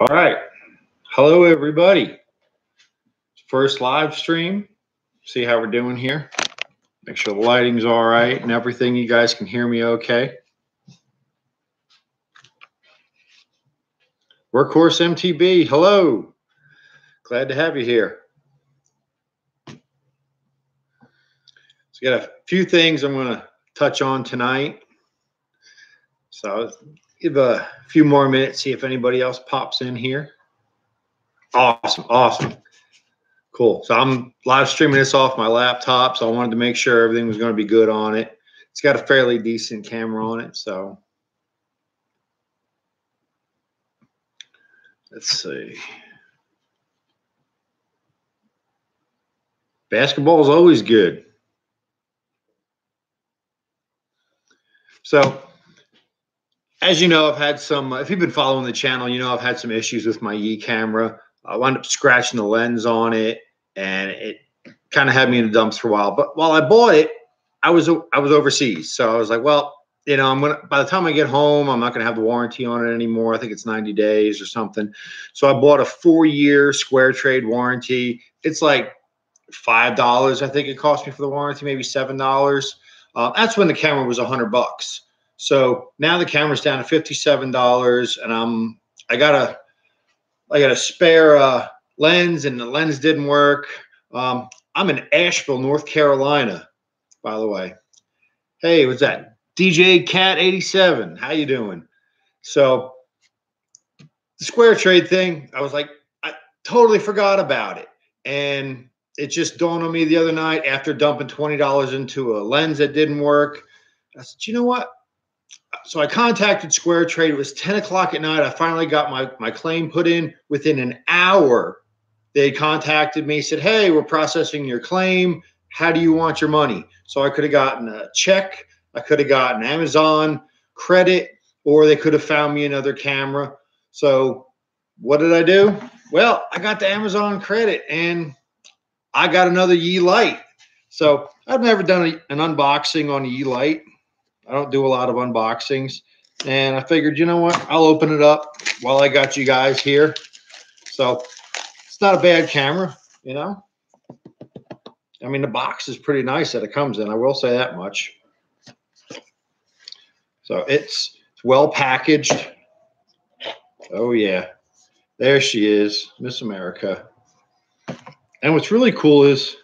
All right. Hello, everybody. First live stream. See how we're doing here. Make sure the lighting's all right and everything. You guys can hear me okay. Workhorse MTB. Hello. Glad to have you here. So, got a few things I'm going to touch on tonight. So, give a few more minutes, see if anybody else pops in here. Awesome. Awesome. Cool. So, I'm live streaming this off my laptop. So, I wanted to make sure everything was going to be good on it. It's got a fairly decent camera on it. So, let's see. Basketball is always good. So, as you know, I've had some, if you've been following the channel, you know I've had some issues with my Yi camera. I wound up scratching the lens on it and it kind of had me in the dumps for a while. But while I bought it, I was I was overseas. So I was like, well, you know, I'm gonna by the time I get home, I'm not gonna have the warranty on it anymore. I think it's 90 days or something. So I bought a four-year Square Trade warranty. It's like five dollars. I think it cost me for the warranty, maybe seven dollars. Uh, that's when the camera was a hundred bucks. So now the camera's down to fifty-seven dollars, and I'm I got a I got a spare uh, lens, and the lens didn't work. Um, I'm in Asheville, North Carolina, by the way. Hey, what's that? DJ Cat 87. How you doing? So the Square Trade thing, I was like, I totally forgot about it. And it just dawned on me the other night after dumping $20 into a lens that didn't work. I said, you know what? So I contacted Square Trade. It was 10 o'clock at night. I finally got my, my claim put in within an hour. They contacted me, said, Hey, we're processing your claim. How do you want your money? So I could have gotten a check, I could have gotten Amazon credit, or they could have found me another camera. So what did I do? Well, I got the Amazon credit and I got another Yi Lite. So I've never done a, an unboxing on a Lite. I don't do a lot of unboxings. And I figured, you know what? I'll open it up while I got you guys here. So it's not a bad camera, you know. I mean, the box is pretty nice that it comes in. I will say that much. So it's, it's well packaged. Oh, yeah. There she is, Miss America. And what's really cool is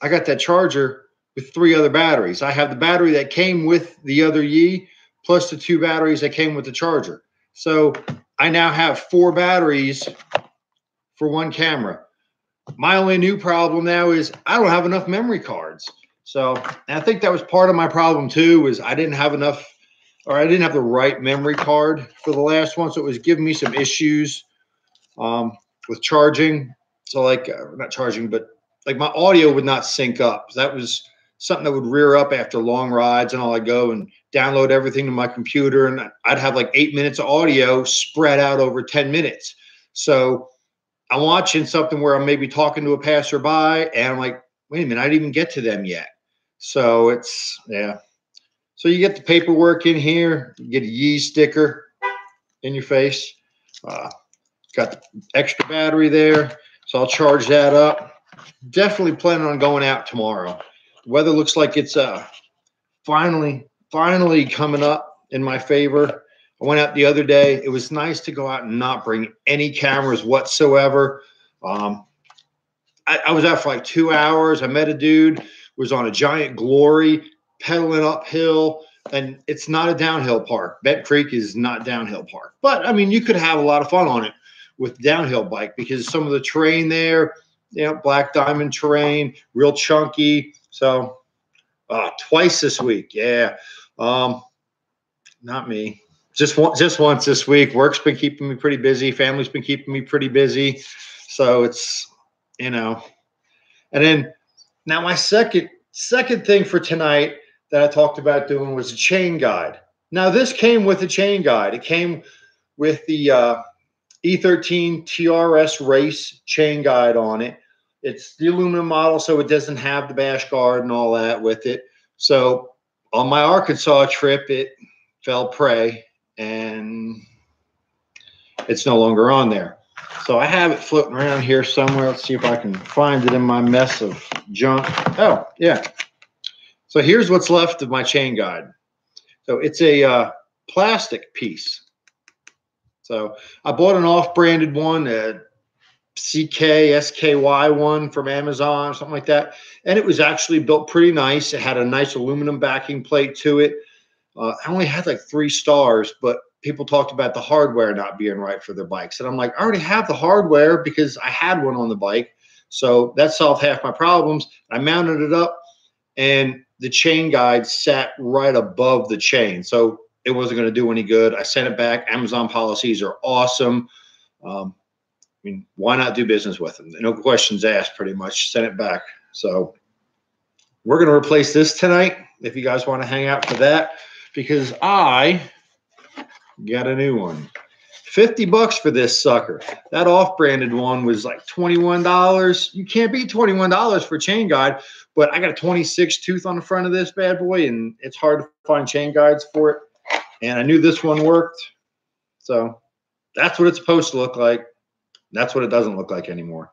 I got that charger with three other batteries. I have the battery that came with the other Yi, plus the two batteries that came with the charger. So I now have four batteries for one camera. My only new problem now is I don't have enough memory cards. So I think that was part of my problem too, was I didn't have enough or I didn't have the right memory card for the last one. So it was giving me some issues um, with charging. So like uh, not charging, but like my audio would not sync up. That was something that would rear up after long rides and all. I go and download everything to my computer, and I'd have like eight minutes of audio spread out over ten minutes. So I'm watching something where I'm maybe talking to a passerby, and I'm like, wait a minute, I didn't even get to them yet. So it's yeah. So you get the paperwork in here, you get a Yi sticker in your face. Uh, got the extra battery there. So I'll charge that up. Definitely planning on going out tomorrow. Weather looks like it's uh finally, finally coming up in my favor. I went out the other day. It was nice to go out and not bring any cameras whatsoever. Um, I, I was out for like two hours. I met a dude who was on a giant glory pedaling uphill and it's not a downhill park. Bent Creek is not downhill park, but I mean, you could have a lot of fun on it with downhill bike because some of the terrain there, you know, black diamond terrain, real chunky. So uh, twice this week, yeah. Um, not me. Just one, just once this week. Work's been keeping me pretty busy. Family's been keeping me pretty busy. So it's you know, and then now my second second thing for tonight that I talked about doing was a chain guide. Now this came with a chain guide. It came with the uh, E13 TRS race chain guide on it. It's the aluminum model, so it doesn't have the bash guard and all that with it. So on my Arkansas trip, it fell prey and it's no longer on there. So I have it floating around here somewhere. Let's see if I can find it in my mess of junk. Oh, yeah. So here's what's left of my chain guide. So it's a uh, plastic piece. So I bought an off-branded one, a CK SKY one from Amazon, or something like that, and it was actually built pretty nice. It had a nice aluminum backing plate to it. Uh, I only had like three stars, but people talked about the hardware not being right for their bikes, and I'm like, I already have the hardware because I had one on the bike, so that solved half my problems. I mounted it up, and the chain guide sat right above the chain, so it wasn't going to do any good. I sent it back. Amazon policies are awesome. Um, I mean, why not do business with them? No questions asked, pretty much. Send it back. So we're going to replace this tonight if you guys want to hang out for that because I got a new one. 50 bucks for this sucker. That off-branded one was like $21. You can't beat $21 for chain guide, but I got a 26 tooth on the front of this bad boy and it's hard to find chain guides for it and I knew this one worked. So that's what it's supposed to look like. That's what it doesn't look like anymore.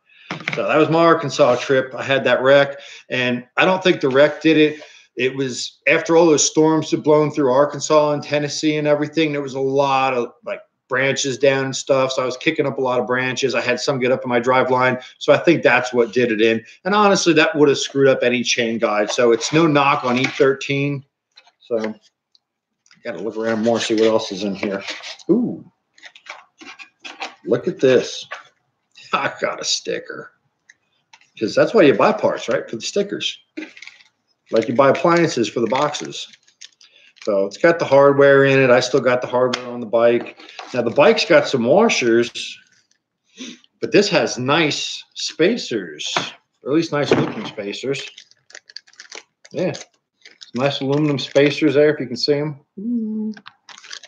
So that was my Arkansas trip. I had that wreck, and I don't think the wreck did it. It was after all those storms had blown through Arkansas and Tennessee and everything. There was a lot of like branches down and stuff. So I was kicking up a lot of branches. I had some get up in my drive line. So I think that's what did it in. And honestly, that would have screwed up any chain guide. So it's no knock on E13. So Got to look around more, see what else is in here. Ooh, look at this. I got a sticker. Because that's why you buy parts, right? For the stickers. Like you buy appliances for the boxes. So it's got the hardware in it. I still got the hardware on the bike. Now the bike's got some washers, but this has nice spacers, or at least nice looking spacers. Yeah, nice aluminum spacers there, if you can see them.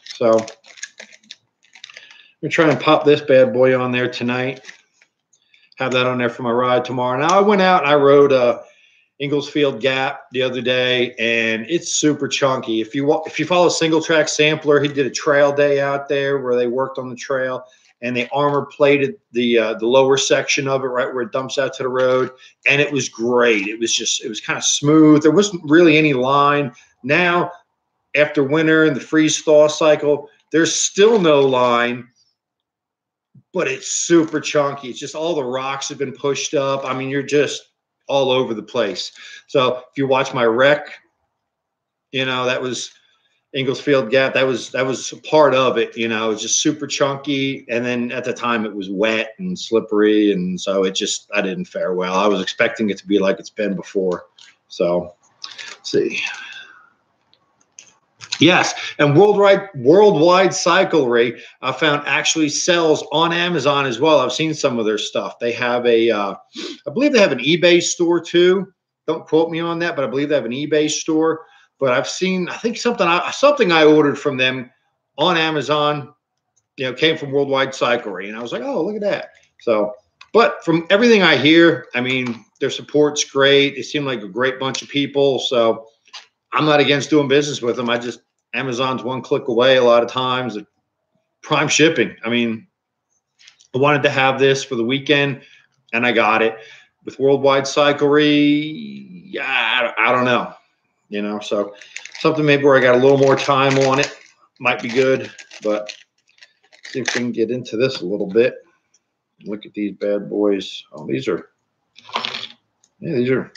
So I'm gonna try and pop this bad boy on there tonight. Have that on there for my ride tomorrow. Now I went out and I rode uh, Inglesfield Gap the other day, and it's super chunky. If you if you follow a Single Track Sampler, he did a trail day out there where they worked on the trail and they armor plated the uh, the lower section of it right where it dumps out to the road and it was great it was just it was kind of smooth there wasn't really any line now after winter and the freeze thaw cycle there's still no line but it's super chunky it's just all the rocks have been pushed up i mean you're just all over the place so if you watch my wreck you know that was Inglesfield Gap. That was that was part of it. You know, it was just super chunky, and then at the time it was wet and slippery, and so it just I didn't fare well. I was expecting it to be like it's been before. So, see. Yes, and worldwide worldwide cyclery I found actually sells on Amazon as well. I've seen some of their stuff. They have a, uh, I believe they have an eBay store too. Don't quote me on that, but I believe they have an eBay store but I've seen I think something I something I ordered from them on Amazon, you know, came from Worldwide Cyclery, and I was like, oh, look at that. So, but from everything I hear, I mean, their support's great. They seem like a great bunch of people. So, I'm not against doing business with them. I just Amazon's one click away a lot of times. Prime shipping. I mean, I wanted to have this for the weekend, and I got it with Worldwide Cyclery. Yeah, I, I don't know you know. So something maybe where I got a little more time on it might be good, but see if we can get into this a little bit. Look at these bad boys. Oh, these are, yeah, these are,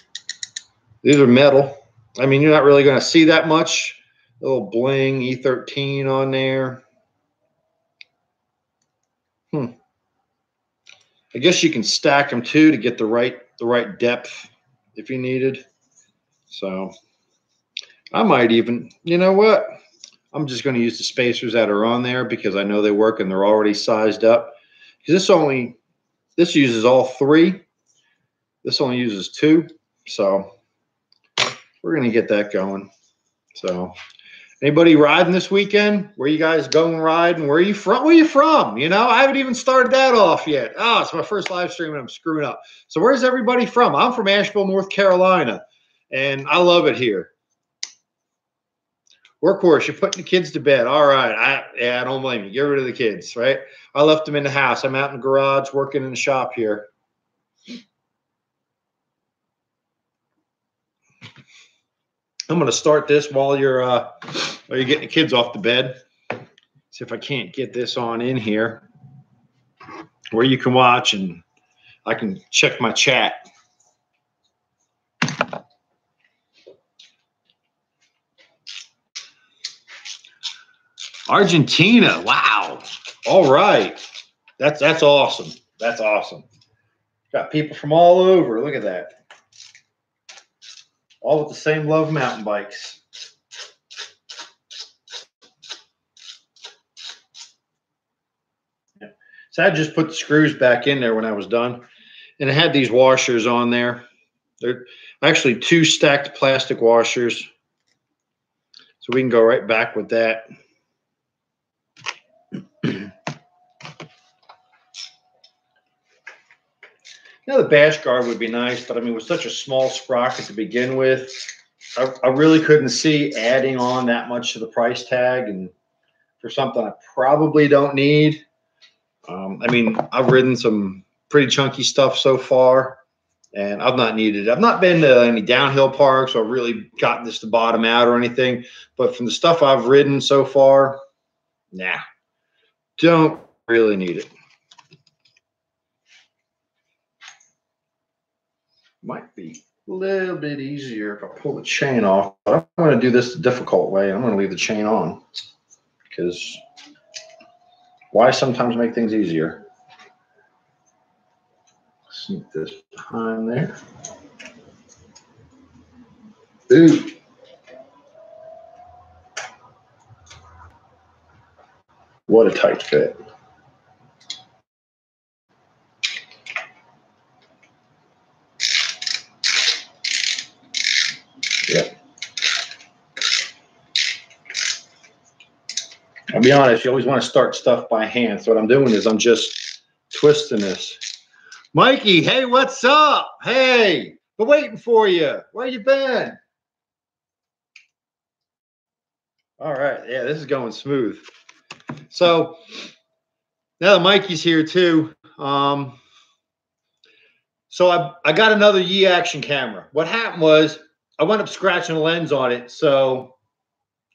these are metal. I mean, you're not really going to see that much. Little bling E13 on there. Hmm. I guess you can stack them too to get the right the right depth if you needed. So I might even, you know what? I'm just going to use the spacers that are on there because I know they work and they're already sized up. Because this only, this uses all three. This only uses two. So we're going to get that going. So anybody riding this weekend? Where you guys going riding? Where are you from? Where are you from? You know, I haven't even started that off yet. Oh, it's my first live stream and I'm screwing up. So where's everybody from? I'm from Asheville, North Carolina, and I love it here. Workhorse, you're putting the kids to bed. All right. I yeah, I don't blame you. Get rid of the kids, right? I left them in the house. I'm out in the garage working in the shop here. I'm gonna start this while you're uh while you're getting the kids off the bed. See if I can't get this on in here where you can watch and I can check my chat. Argentina. Wow. All right. That's that's awesome. That's awesome. Got people from all over. Look at that. All with the same love mountain bikes. Yeah. So I just put the screws back in there when I was done. And it had these washers on there. They're actually two stacked plastic washers. So we can go right back with that. Know, the bash guard would be nice, but I mean, with such a small sprocket to begin with, I, I really couldn't see adding on that much to the price tag and for something I probably don't need. Um, I mean, I've ridden some pretty chunky stuff so far, and I've not needed it. I've not been to any downhill parks or really gotten this to bottom out or anything, but from the stuff I've ridden so far, nah, don't really need it. Might be a little bit easier if I pull the chain off. But I'm going to do this the difficult way. I'm going to leave the chain on because why sometimes make things easier? Sneak this behind there. Ooh. What a tight fit. I'll be honest, you always want to start stuff by hand. So what I'm doing is I'm just twisting this. Mikey, hey, what's up? Hey, been waiting for you. Where you been? All right, yeah, this is going smooth. So now that Mikey's here too, um, so I, I got another Yi action camera. What happened was I went up scratching a lens on it. So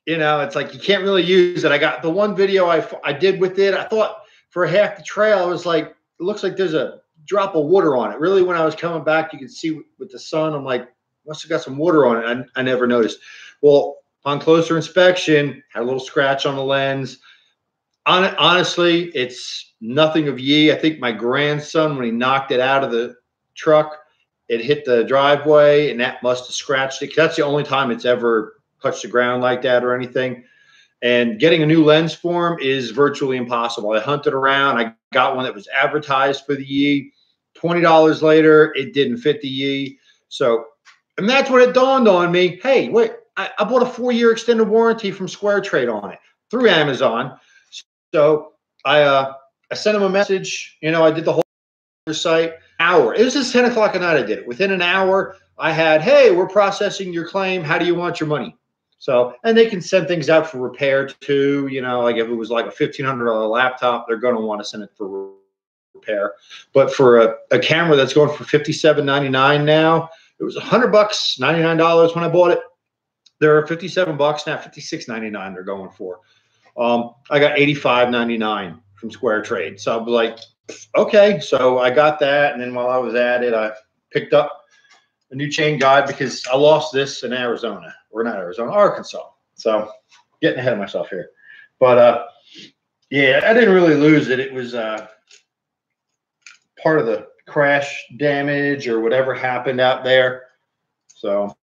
you know, it's like you can't really use it. I got the one video I, I did with it. I thought for half the trail, I was like, it looks like there's a drop of water on it. Really, when I was coming back, you could see with the sun, I'm like, must have got some water on it. I, I never noticed. Well, on closer inspection, had a little scratch on the lens. On, honestly, it's nothing of Yi. I think my grandson, when he knocked it out of the truck, it hit the driveway and that must have scratched it. That's the only time it's ever touch the ground like that or anything. And getting a new lens for him is virtually impossible. I hunted around. I got one that was advertised for the Yi. $20 later, it didn't fit the Yi. So, and that's when it dawned on me hey, wait, I, I bought a four year extended warranty from Square Trade on it through Amazon. So I, uh, I sent him a message. You know, I did the whole site hour. It was just 10 o'clock at night. I did it. Within an hour, I had, hey, we're processing your claim. How do you want your money? So, and they can send things out for repair too. You know, like if it was like a fifteen hundred dollar laptop, they're going to want to send it for repair. But for a, a camera that's going for fifty seven ninety nine now, it was a hundred bucks, ninety nine dollars when I bought it. They're fifty seven bucks now, fifty six ninety nine. They're going for. Um, I got eighty five ninety nine from Square Trade. So I was like, okay. So I got that, and then while I was at it, I picked up a new chain guide because I lost this in Arizona or not Arizona, Arkansas. So getting ahead of myself here. But uh, yeah, I didn't really lose it. It was uh, part of the crash damage or whatever happened out there. So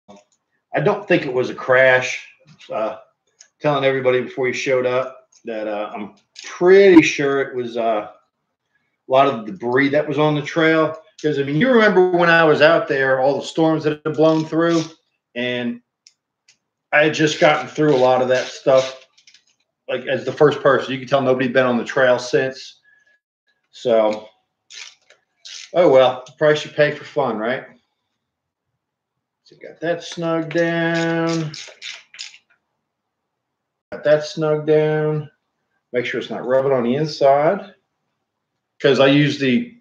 I don't think it was a crash. Uh, telling everybody before you showed up that uh, I'm pretty sure it was uh, a lot of debris that was on the trail. Because I mean, you remember when I was out there, all the storms that had blown through, and I had just gotten through a lot of that stuff, like as the first person. You can tell nobody'd been on the trail since. So, oh well, the price you pay for fun, right? So got that snug down. Got that snug down. Make sure it's not rubbing on the inside because I use the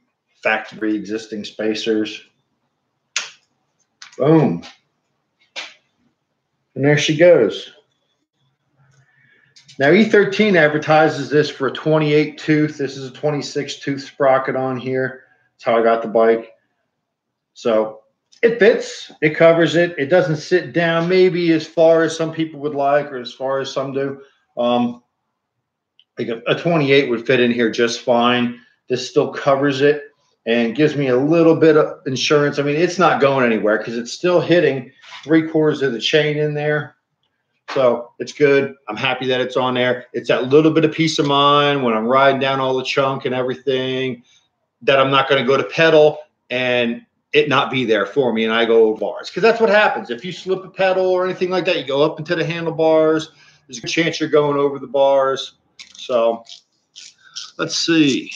factory existing spacers. Boom. And there she goes. Now E13 advertises this for a 28 tooth. This is a 26 tooth sprocket on here. That's how I got the bike. So it fits. It covers it. It doesn't sit down maybe as far as some people would like or as far as some do. Um, like a, a 28 would fit in here just fine. This still covers it and gives me a little bit of insurance. I mean, it's not going anywhere because it's still hitting three quarters of the chain in there. So it's good. I'm happy that it's on there. It's that little bit of peace of mind when I'm riding down all the chunk and everything that I'm not going to go to pedal and it not be there for me and I go over bars. Because that's what happens. If you slip a pedal or anything like that, you go up into the handlebars, there's a chance you're going over the bars. So let's see.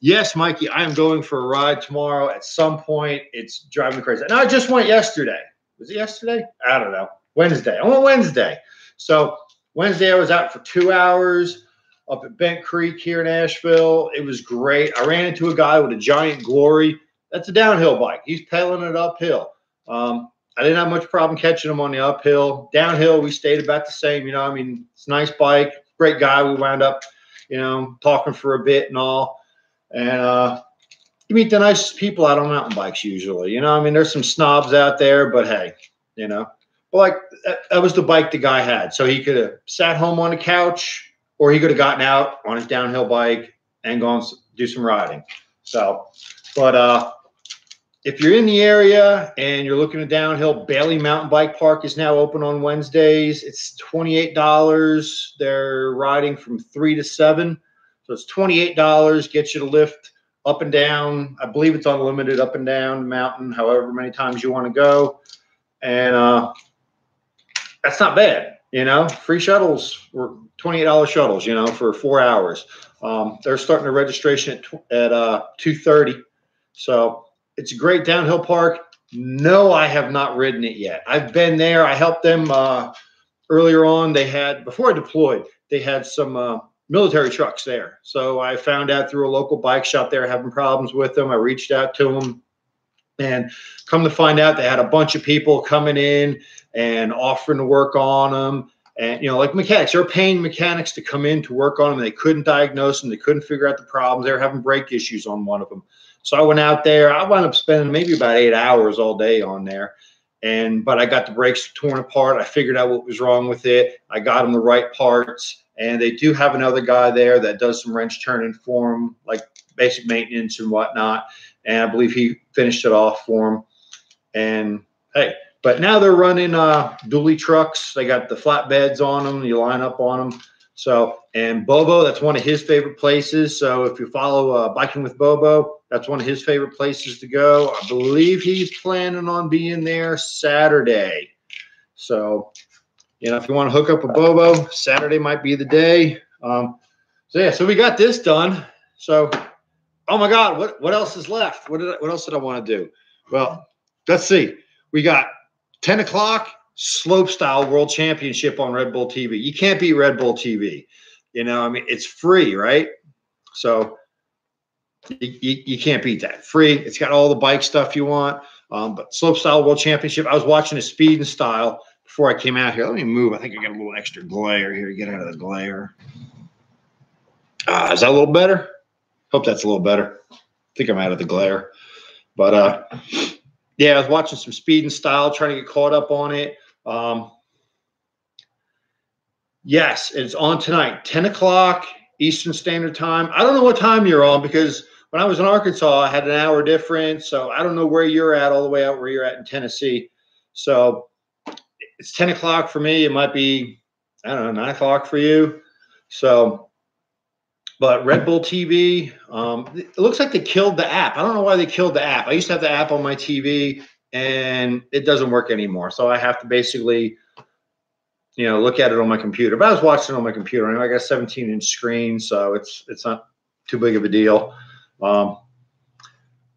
Yes, Mikey, I am going for a ride tomorrow at some point. It's driving me crazy. And I just went yesterday. Was it yesterday? I don't know. Wednesday. I went Wednesday. So Wednesday I was out for two hours up at Bent Creek here in Asheville. It was great. I ran into a guy with a giant glory. That's a downhill bike. He's pedaling it uphill. Um, I didn't have much problem catching him on the uphill. Downhill, we stayed about the same. You know, I mean, it's a nice bike, great guy. We wound up, you know, talking for a bit and all. And uh, you meet the nicest people out on mountain bikes usually. You know, I mean, there's some snobs out there, but hey, you know, but like that was the bike the guy had. So he could have sat home on the couch or he could have gotten out on his downhill bike and gone do some riding. So, but uh, if you're in the area and you're looking at downhill, Bailey Mountain Bike Park is now open on Wednesdays. It's $28. They're riding from three to seven. So it's $28, gets you to lift up and down. I believe it's unlimited up and down mountain, however many times you want to go. And uh, that's not bad. You know, free shuttles were $28 shuttles, you know, for four hours. Um, they're starting the registration at, at uh, 230. So it's a great downhill park. No, I have not ridden it yet. I've been there. I helped them uh, earlier on. They had, before I deployed, they had some uh, military trucks there. So I found out through a local bike shop there having problems with them. I reached out to them and come to find out they had a bunch of people coming in and offering to work on them. And, you know, like mechanics, they're paying mechanics to come in to work on them. They couldn't diagnose them. They couldn't figure out the problems. They were having brake issues on one of them. So I went out there. I wound up spending maybe about eight hours all day on there. And, but I got the brakes torn apart. I figured out what was wrong with it. I got them the right parts. And they do have another guy there that does some wrench turning for them, like basic maintenance and whatnot. And I believe he finished it off for them. And hey, but now they're running uh, dually trucks. They got the flatbeds on them. You line up on them. So, and Bobo, that's one of his favorite places. So, if you follow uh, Biking with Bobo, that's one of his favorite places to go. I believe he's planning on being there Saturday. So, you know, if you want to hook up with Bobo, Saturday might be the day. Um, so yeah, so we got this done. So, oh my God, what what else is left? What did I, what else did I want to do? Well, let's see. We got 10 o'clock slopestyle world championship on Red Bull TV. You can't beat Red Bull TV. You know, I mean, it's free, right? So you, you, you can't beat that. Free. It's got all the bike stuff you want. Um, but slopestyle world championship. I was watching a speed and style before I came out here. Let me move. I think I got a little extra glare here get out of the glare. Uh, is that a little better? Hope that's a little better. I think I'm out of the glare. But uh yeah, I was watching some speed and style, trying to get caught up on it. Um, yes, it's on tonight, 10 o'clock Eastern Standard Time. I don't know what time you're on because when I was in Arkansas, I had an hour difference. So I don't know where you're at, all the way out where you're at in Tennessee. So it's 10 o'clock for me. It might be, I don't know, nine o'clock for you. So but Red Bull TV, um, it looks like they killed the app. I don't know why they killed the app. I used to have the app on my TV, and it doesn't work anymore. So I have to basically, you know, look at it on my computer. But I was watching it on my computer. I I got a 17 inch screen, so it's it's not too big of a deal. Um,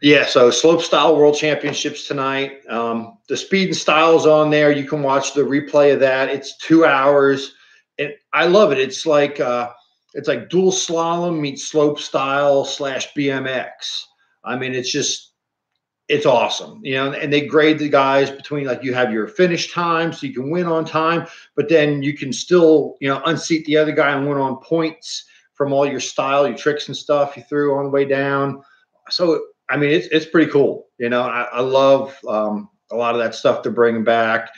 yeah, so slope style world championships tonight. Um, the speed and styles on there. You can watch the replay of that. It's two hours and I love it. It's like uh, it's like dual slalom meets slope style slash BMX. I mean, it's just it's awesome, you know. And they grade the guys between like you have your finish time, so you can win on time, but then you can still you know unseat the other guy and win on points from all your style, your tricks and stuff you threw on the way down. So I mean, it's it's pretty cool, you know. I, I love um, a lot of that stuff to bring back.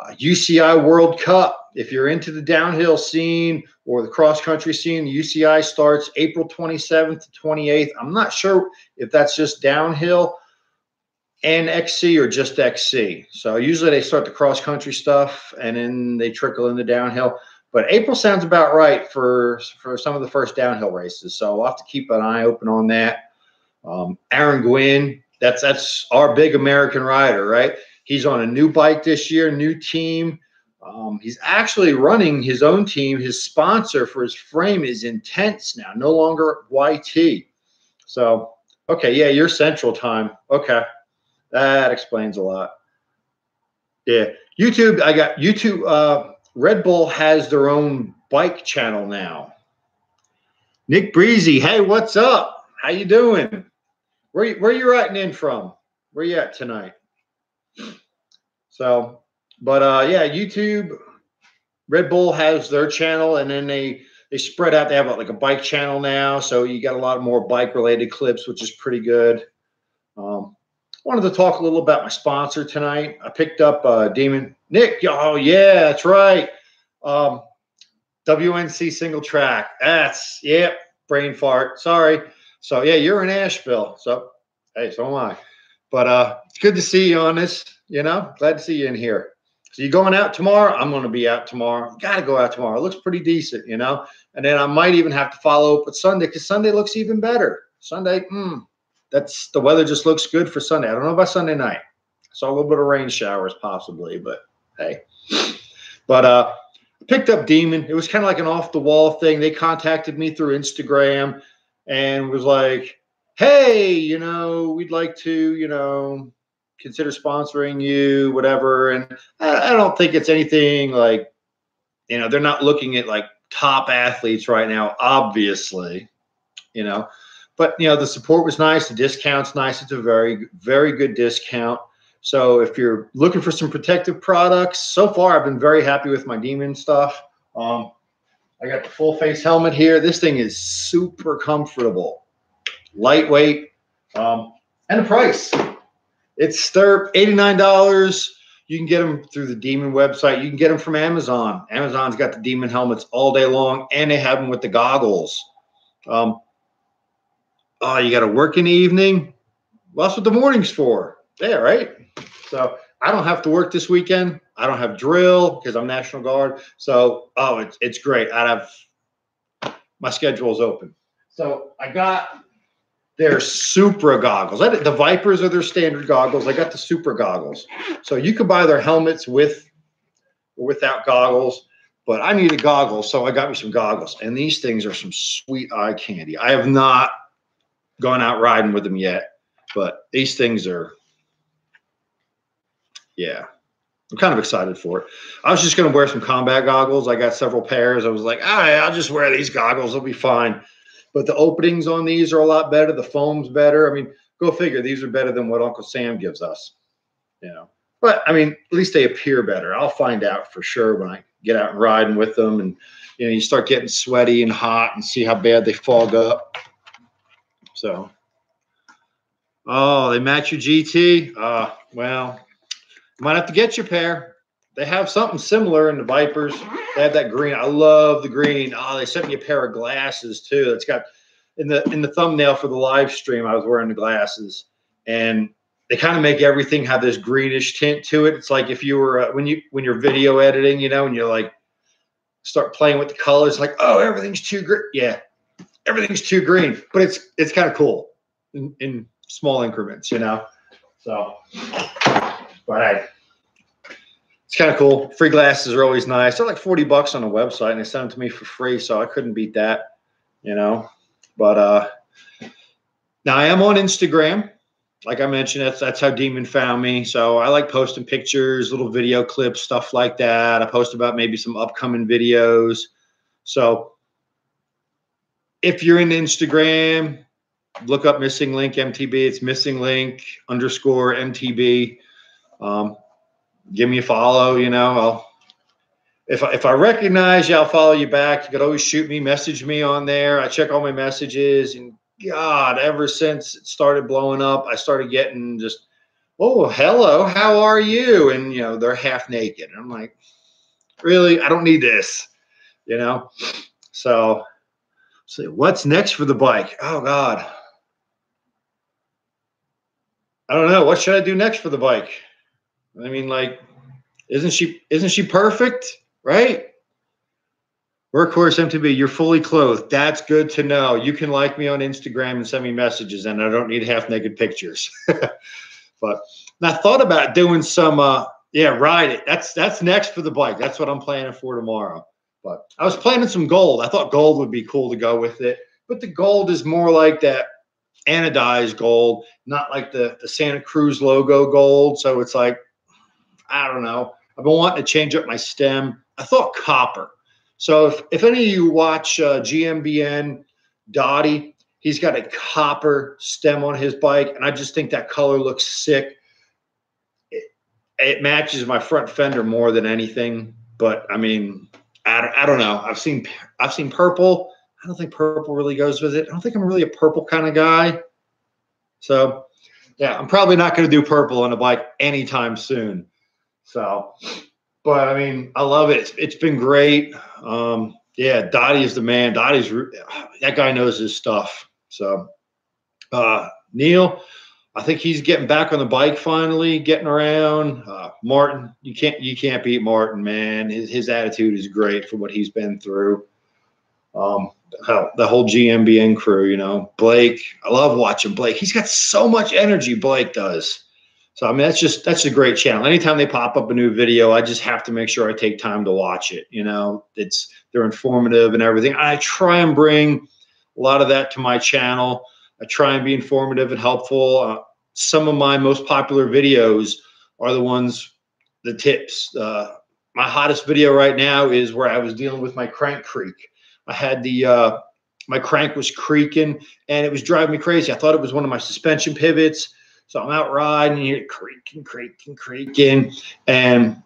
Uh, UCI World Cup. If you're into the downhill scene or the cross country scene, the UCI starts April 27th to 28th. I'm not sure if that's just downhill and XC or just XC. So usually they start the cross country stuff and then they trickle in the downhill. But April sounds about right for for some of the first downhill races. So we'll have to keep an eye open on that. Um, Aaron Gwin, that's that's our big American rider, right? He's on a new bike this year, new team. Um, he's actually running his own team. His sponsor for his frame is Intense now, no longer YT. So, okay, yeah, you're Central Time. Okay, that explains a lot. Yeah, YouTube. I got YouTube. Uh, Red Bull has their own bike channel now. Nick Breezy, hey, what's up? How you doing? Where where you writing in from? Where you at tonight? So, but uh, yeah, YouTube, Red Bull has their channel, and then they they spread out. They have like a bike channel now, so you got a lot more bike related clips, which is pretty good. Um, wanted to talk a little about my sponsor tonight. I picked up uh, Demon Nick. Oh yeah, that's right. Um, WNC single track. That's yeah, brain fart. Sorry. So yeah, you're in Asheville. So hey, so am I. But uh, it's good to see you on this. You know, glad to see you in here. So you going out tomorrow? I'm going to be out tomorrow. Got to go out tomorrow. It looks pretty decent, you know. And then I might even have to follow up with Sunday because Sunday looks even better. Sunday, hmm, that's the weather just looks good for Sunday. I don't know about Sunday night. Saw a little bit of rain showers possibly, but hey. But uh, picked up Demon. It was kind of like an off the wall thing. They contacted me through Instagram and was like, "Hey, you know, we'd like to, you know, consider sponsoring you, whatever. And I, I don't think it's anything like, you know, they're not looking at like top athletes right now, obviously, you know. But you know, the support was nice, the discount's nice. It's a very, very good discount. So if you're looking for some protective products, so far I've been very happy with my Demon stuff. Um, I got the full face helmet here. This thing is super comfortable, lightweight, um, and the price. It's Stirp, $89. You can get them through the Demon website. You can get them from Amazon. Amazon's got the Demon helmets all day long, and they have them with the goggles. Um, oh, you got to work in the evening? Well, that's what the morning's for. Yeah, right? So I don't have to work this weekend. I don't have drill because I'm National Guard. So, oh, it's, it's great. I have my schedule is open. So I got they're Supra goggles. the Vipers are their standard goggles. I got the Supra goggles. So you could buy their helmets with or without goggles, but I needed goggles, so I got me some goggles. And these things are some sweet eye candy. I have not gone out riding with them yet, but these things are, yeah. I'm kind of excited for it. I was just going to wear some combat goggles. I got several pairs. I was like, all right, I'll just wear these goggles. It'll be fine but the openings on these are a lot better. The foam's better. I mean, go figure. These are better than what Uncle Sam gives us. You know, but I mean, at least they appear better. I'll find out for sure when I get out and riding with them, and you know, you start getting sweaty and hot, and see how bad they fog up. So, oh, they match your GT. Uh, well, might have to get your pair they have something similar in the Vipers. They have that green. I love the green. Oh, they sent me a pair of glasses too. It's got in the in the thumbnail for the live stream. I was wearing the glasses, and they kind of make everything have this greenish tint to it. It's like if you were uh, when you when you're video editing, you know, and you're like start playing with the colors, like oh everything's too green. Yeah, everything's too green, but it's it's kind of cool in, in small increments, you know. So, but I it's kind of cool. Free glasses are always nice. They're like 40 bucks on the website and they sent them to me for free. So I couldn't beat that, you know, but, uh, now I am on Instagram. like I mentioned, that's that's how Demon found me. So I like posting pictures, little video clips, stuff like that. I post about maybe some upcoming videos. So if you're in Instagram, look up missing link MTB. It's missing link underscore MTB. Um, give me a follow. You know, I'll if I, if I recognize you, I'll follow you back. You could always shoot me, message me on there. I check all my messages, and God, ever since it started blowing up, I started getting just, oh, hello, how are you? And you know, they're half naked. I'm like, really? I don't need this, you know. So, so what's next for the bike? Oh God, I don't know. What should I do next for the bike? I mean, like, isn't she isn't she perfect? Right? Workhorse MTB, you're fully clothed. That's good to know. You can like me on Instagram and send me messages, and I don't need half naked pictures. but I thought about doing some, uh, yeah, ride it. That's that's next for the bike. That's what I'm planning for tomorrow. But I was planning some gold. I thought gold would be cool to go with it, but the gold is more like that anodized gold, not like the the Santa Cruz logo gold. So it's like, I don't know. I've been wanting to change up my stem. I thought copper so if, if any of you watch uh, GMBN Doddy, he's got a copper stem on his bike, and I just think that color looks sick. It, it matches my front fender more than anything. But I mean, I I don't know. I've seen I've seen purple. I don't think purple really goes with it. I don't think I'm really a purple kind of guy. So yeah, I'm probably not going to do purple on a bike anytime soon. So but I mean, I love it. it's, it's been great. Um, yeah, Doddy is the man. Doddy's that guy knows his stuff. So, uh, Neil, I think he's getting back on the bike finally, getting around. Uh, Martin, you can't you can't beat Martin, man. His his attitude is great for what he's been through. Um, the whole GMBN crew, you know, Blake. I love watching Blake. He's got so much energy. Blake does. So I mean, that's just that's a great channel. Anytime they pop up a new video, I just have to make sure I take time to watch it. You know, it's they're informative and everything. I try and bring a lot of that to my channel. I try and be informative and helpful. Uh, some of my most popular videos are the ones, the tips. Uh, my hottest video right now is where I was dealing with my crank creak. I had the uh, my crank was creaking and it was driving me crazy. I thought it was one of my suspension pivots so I'm out riding, and you hear creaking, creaking, creaking, and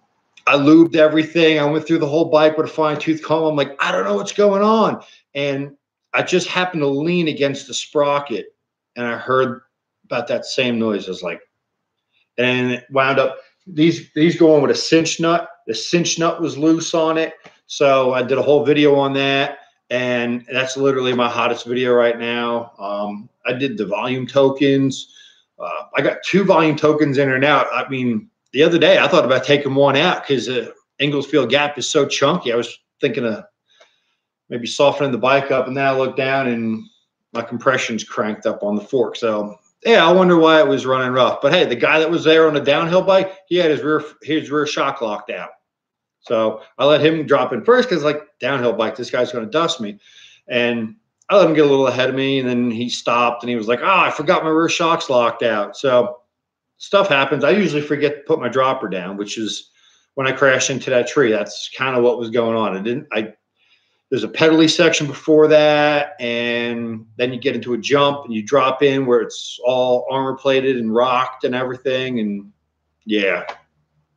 I lubed everything. I went through the whole bike with a fine tooth comb. I'm like, I don't know what's going on. And I just happened to lean against the sprocket and I heard about that same noise. I was like, and it wound up these these going with a cinch nut. The cinch nut was loose on it. So I did a whole video on that. And that's literally my hottest video right now. Um, I did the volume tokens. Uh, I got two volume tokens in and out. I mean, the other day I thought about taking one out because uh, Inglesfield Gap is so chunky. I was thinking of maybe softening the bike up, and then I looked down and my compression's cranked up on the fork. So yeah, I wonder why it was running rough. But hey, the guy that was there on the downhill bike, he had his rear his rear shock locked out. So I let him drop in first because like downhill bike, this guy's going to dust me. And I let him get a little ahead of me, and then he stopped and he was like, "Oh, I forgot my rear shocks locked out." So stuff happens. I usually forget to put my dropper down, which is when I crashed into that tree. That's kind of what was going on. I didn't. I there's a pedally section before that, and then you get into a jump and you drop in where it's all armor plated and rocked and everything, and yeah,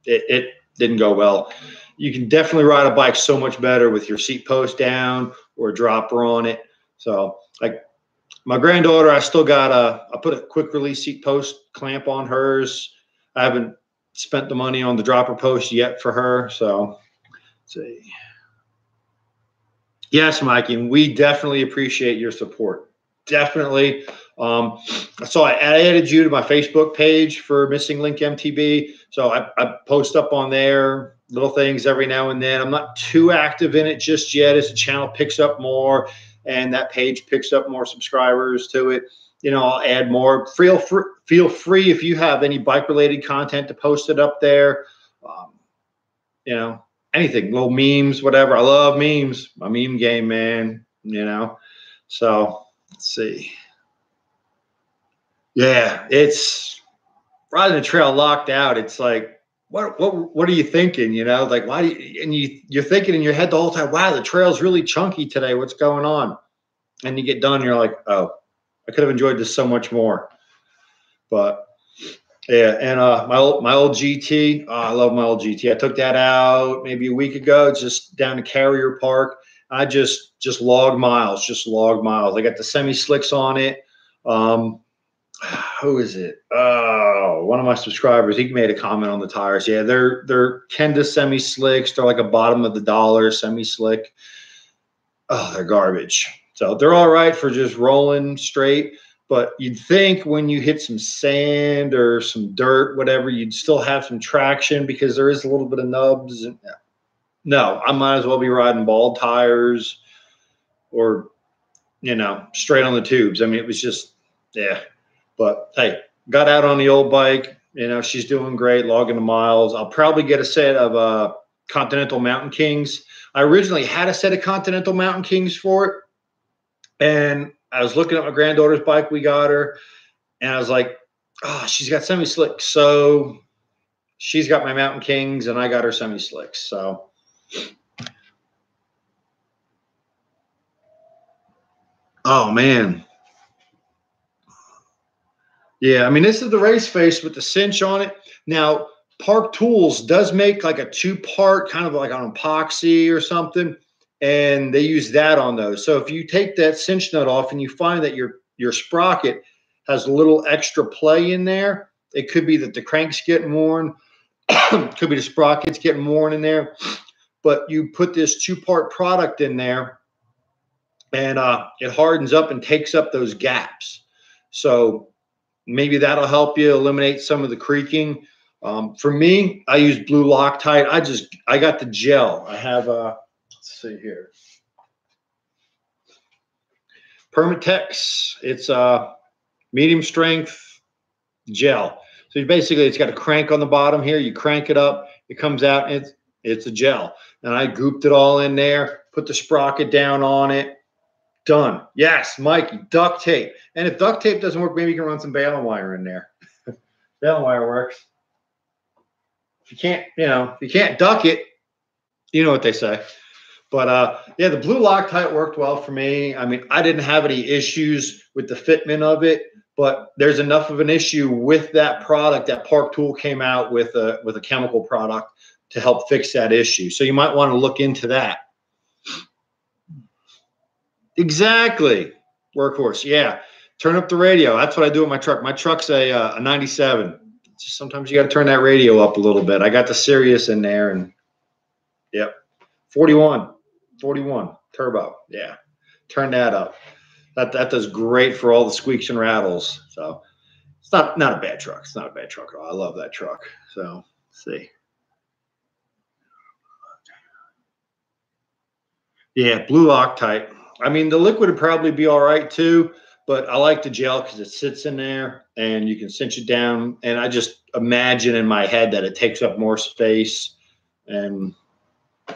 it, it didn't go well. You can definitely ride a bike so much better with your seat post down or a dropper on it. So like my granddaughter, I still got a, I put a quick release seat post clamp on hers. I haven't spent the money on the dropper post yet for her. So see. Yes, Mikey, and we definitely appreciate your support. Definitely. Um, so I added you to my Facebook page for Missing Link MTB. So I, I post up on there little things every now and then. I'm not too active in it just yet as the channel picks up more and that page picks up more subscribers to it, you know, I'll add more. Feel free, feel free if you have any bike related content to post it up there. Um, you know, anything, little memes, whatever. I love memes. My meme game, man. You know, so let's see. Yeah, it's riding the trail locked out. It's like, what, what, what are you thinking? You know, like why? Do you, and you, you're thinking in your head the whole time, wow, the trail's really chunky today. What's going on? And you get done, you're like, oh, I could have enjoyed this so much more. But yeah, and uh, my old my old GT, oh, I love my old GT. I took that out maybe a week ago, just down to Carrier Park. I just just log miles, just log miles. I got the semi slicks on it. Um, who is it? Oh, one of my subscribers. He made a comment on the tires. Yeah, they're they're Kenda semi slicks. They're like a bottom of the dollar semi slick. Oh, they're garbage. So they're all right for just rolling straight. But you'd think when you hit some sand or some dirt, whatever, you'd still have some traction because there is a little bit of nubs. No, I might as well be riding bald tires or, you know, straight on the tubes. I mean, it was just, yeah. But hey, got out on the old bike. You know, she's doing great, logging the miles. I'll probably get a set of uh, Continental Mountain Kings. I originally had a set of Continental Mountain Kings for it. And I was looking at my granddaughter's bike. We got her, and I was like, "Oh, she's got semi slicks." So she's got my Mountain Kings, and I got her semi slicks. So. Oh man. Yeah, I mean this is the race face with the cinch on it. Now, Park Tools does make like a two-part kind of like an epoxy or something and they use that on those. So if you take that cinch nut off and you find that your your sprocket has a little extra play in there, it could be that the crank's getting worn, could be the sprocket's getting worn in there. But you put this two-part product in there, and uh, it hardens up and takes up those gaps. So maybe that'll help you eliminate some of the creaking. Um, for me, I use blue Loctite. I just I got the gel. I have a let's see here. Permatex, it's a medium strength gel. So basically, it's got a crank on the bottom here. You crank it up, it comes out, it's, it's a gel. And I gooped it all in there, put the sprocket down on it. Done. Yes, Mikey, duct tape. And if duct tape doesn't work, maybe you can run some baling wire in there. baling wire works. If you can't, you know, if you can't duck it, you know what they say. But uh, yeah, the blue Loctite worked well for me. I mean, I didn't have any issues with the fitment of it, but there's enough of an issue with that product that Park Tool came out with a with a chemical product to help fix that issue. So you might want to look into that. Exactly, workhorse. Yeah, turn up the radio. That's what I do with my truck. My truck's a uh, a '97. Sometimes you got to turn that radio up a little bit. I got the Sirius in there, and yep, 41. 41 turbo. Yeah. Turn that up. That that does great for all the squeaks and rattles. So it's not not a bad truck. It's not a bad truck at all. I love that truck. So see. Yeah, blue Loctite. I mean, the liquid would probably be all right too, but I like the gel because it sits in there and you can cinch it down. And I just imagine in my head that it takes up more space and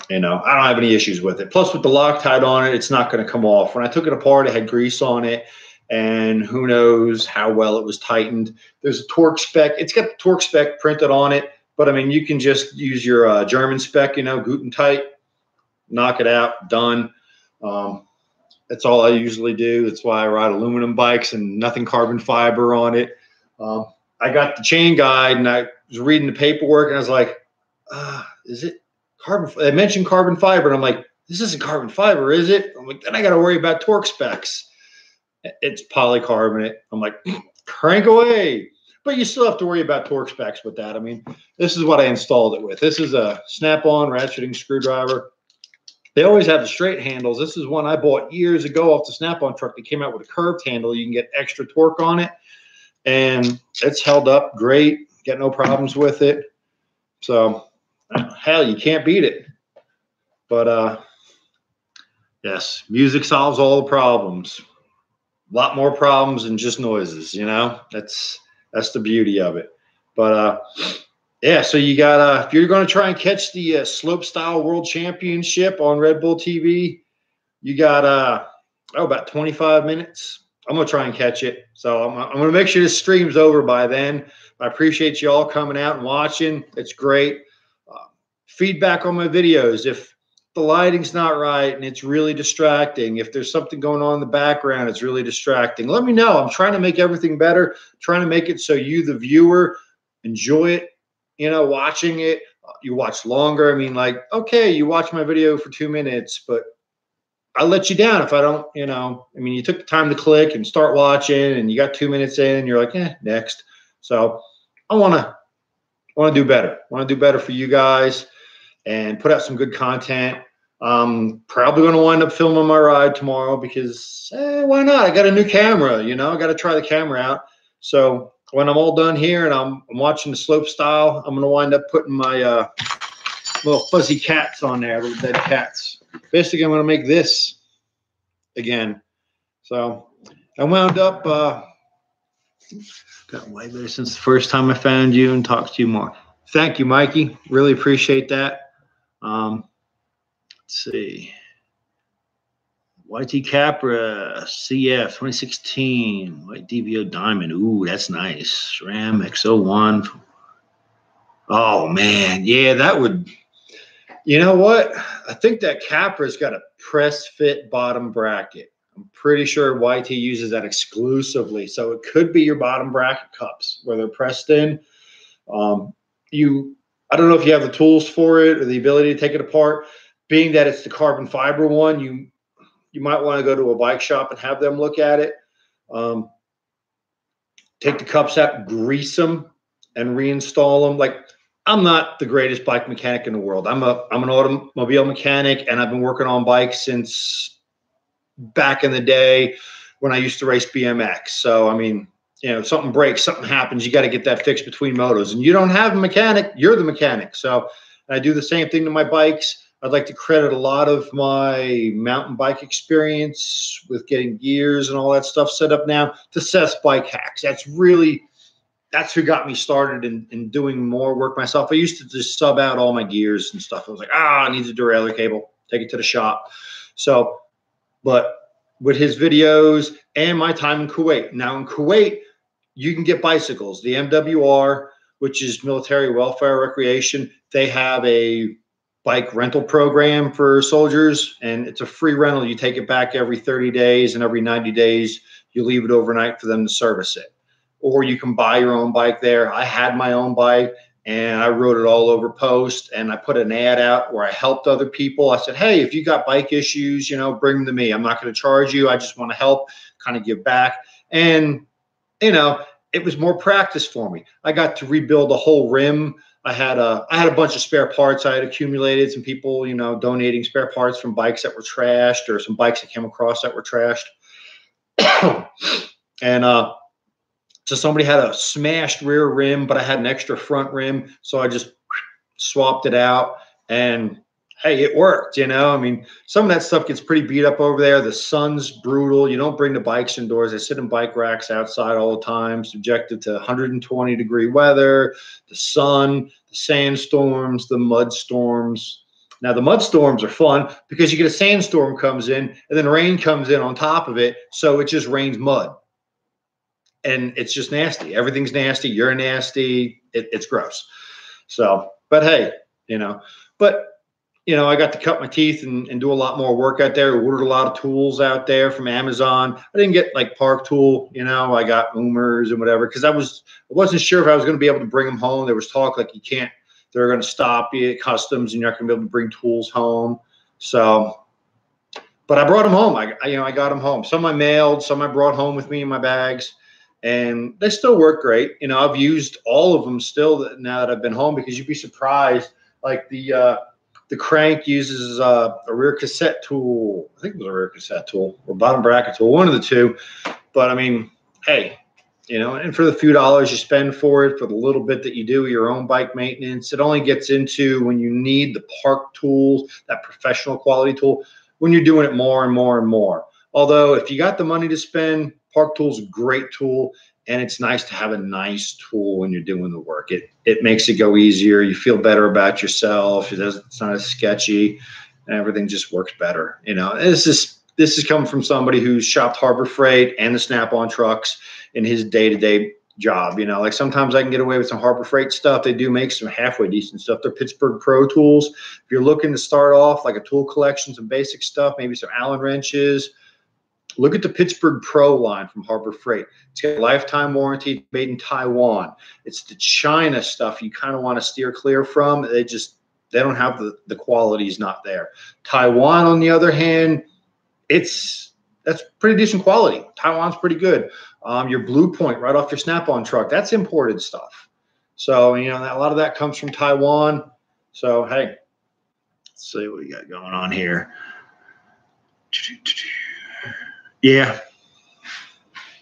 you know, I don't have any issues with it. Plus, with the Loctite on it, it's not going to come off. When I took it apart, it had grease on it, and who knows how well it was tightened. There's a torque spec. It's got the torque spec printed on it, but I mean, you can just use your uh, German spec, you know, Guten tight, knock it out, done. Um, that's all I usually do. That's why I ride aluminum bikes and nothing carbon fiber on it. Um, I got the chain guide and I was reading the paperwork and I was like, uh, is it carbon. They mentioned carbon fiber, and I'm like, this isn't carbon fiber, is it? I'm like, then I got to worry about torque specs. It's polycarbonate. I'm like, crank away. But you still have to worry about torque specs with that. I mean, this is what I installed it with. This is a snap-on ratcheting screwdriver. They always have the straight handles. This is one I bought years ago off the Snap-on truck. They came out with a curved handle. You can get extra torque on it, and it's held up great. Get no problems with it. So hell, you can't beat it. But uh, yes, music solves all the problems. A lot more problems than just noises. You know, that's that's the beauty of it. But uh, yeah, so you got uh, if you're going to try and catch the uh, slope style world championship on Red Bull TV, you got uh, oh about 25 minutes I'm gonna try and catch it. So I'm, I'm gonna make sure this stream's over by then. I appreciate you all coming out and watching. It's great. Uh, feedback on my videos. If the lighting's not right and it's really distracting, if there's something going on in the background, it's really distracting. Let me know. I'm trying to make everything better. Trying to make it so you, the viewer, enjoy it. You know, watching it. You watch longer. I mean, like, okay, you watch my video for two minutes, but I'll let you down if I don't, you know. I mean, you took the time to click and start watching, and you got two minutes in, and you're like, eh, next. So I want to want to do better. Want to do better for you guys, and put out some good content. Um, probably going to wind up filming my ride tomorrow because eh, why not? I got a new camera, you know. I got to try the camera out. So when I'm all done here and I'm, I'm watching the slope style, I'm going to wind up putting my uh, little fuzzy cats on there, little dead cats. Basically, I'm going to make this again. So I wound up, uh, got way better since the first time I found you and talked to you more. Thank you, Mikey. Really appreciate that. Um, let's see. YT Capra CF 2016 White DVO Diamond. Ooh, that's nice. SRAM X01. Oh man, yeah, that would you know what? I think that Capra's got a press fit bottom bracket. I'm pretty sure YT uses that exclusively. So it could be your bottom bracket cups where they're pressed in. Um, you, I don't know if you have the tools for it or the ability to take it apart. Being that it's the carbon fiber one, you you might want to go to a bike shop and have them look at it. Um, take the cups out, grease them, and reinstall them. Like I'm not the greatest bike mechanic in the world. I'm a I'm an automobile mechanic, and I've been working on bikes since back in the day when I used to race BMX. So I mean, you know, something breaks, something happens, you got to get that fixed between motos, and you don't have a mechanic, you're the mechanic. So I do the same thing to my bikes. I'd like to credit a lot of my mountain bike experience with getting gears and all that stuff set up now to Seth's Bike Hacks. That's really that's who got me started in, in doing more work myself. I used to just sub out all my gears and stuff. I was like, ah, I need a derailleur cable, take it to the shop. So, but with his videos and my time in Kuwait. Now in Kuwait, you can get bicycles. The MWR, which is military welfare recreation, they have a bike rental program for soldiers, and it's a free rental. You take it back every 30 days, and every 90 days, you leave it overnight for them to service it or you can buy your own bike there. I had my own bike and I wrote it all over post and I put an ad out where I helped other people. I said, Hey, if you got bike issues, you know, bring them to me. I'm not going to charge you. I just want to help, kind of give back. And, you know, it was more practice for me. I got to rebuild the whole rim. I had a I had a bunch of spare parts I had accumulated. Some people, you know, donating spare parts from bikes that were trashed or some bikes that came across that were trashed. and uh so somebody had a smashed rear rim, but I had an extra front rim. So I just swapped it out and hey, it worked. You know, I mean, some of that stuff gets pretty beat up over there. The sun's brutal. You don't bring the bikes indoors. They sit in bike racks outside all the time, subjected to 120 degree weather, the sun, the sandstorms, the mud storms. Now the mud storms are fun because you get a sandstorm comes in and then rain comes in on top of it, so it just rains mud and it's just nasty. Everything's nasty. You're nasty. It, it's gross. So, but hey, you know, but you know, I got to cut my teeth and, and do a lot more work out there. Ordered a lot of tools out there from Amazon. I didn't get like Park Tool, you know. I got Oumers and whatever because I was I wasn't sure if I was going to be able to bring them home. There was talk like you can't. They're going to stop you at customs, and you're not going to be able to bring tools home. So, but I brought them home. I, I you know I got them home. Some I mailed. Some I brought home with me in my bags and they still work great. You know, I've used all of them still now that I've been home because you'd be surprised. Like the uh, the crank uses uh, a rear cassette tool. I think it was a rear cassette tool or bottom bracket tool, one of the two. But I mean, hey, you know, and for the few dollars you spend for it, for the little bit that you do your own bike maintenance, it only gets into when you need the park tools, that professional quality tool, when you're doing it more and more and more. Although, if you got the money to spend, Park Tool's great tool, and it's nice to have a nice tool when you're doing the work. It it makes it go easier. You feel better about yourself. It doesn't. It's not as sketchy, and everything just works better. You know, this is this is coming from somebody who's shopped Harbor Freight and the Snap-on trucks in his day-to-day job. You know, like sometimes I can get away with some Harbor Freight stuff. They do make some halfway decent stuff. They're Pittsburgh Pro tools. If you're looking to start off like a tool collection, some basic stuff, maybe some Allen wrenches. Look at the Pittsburgh Pro line from Harbor Freight. It's got a lifetime warranty, made in Taiwan. It's the China stuff you kind of want to steer clear from. They just they don't have the the quality's not there. Taiwan, on the other hand, it's that's pretty decent quality. Taiwan's pretty good. Um, your Blue Point right off your Snap-on truck, that's imported stuff. So you know a lot of that comes from Taiwan. So hey, let's see what we got going on here. Yeah,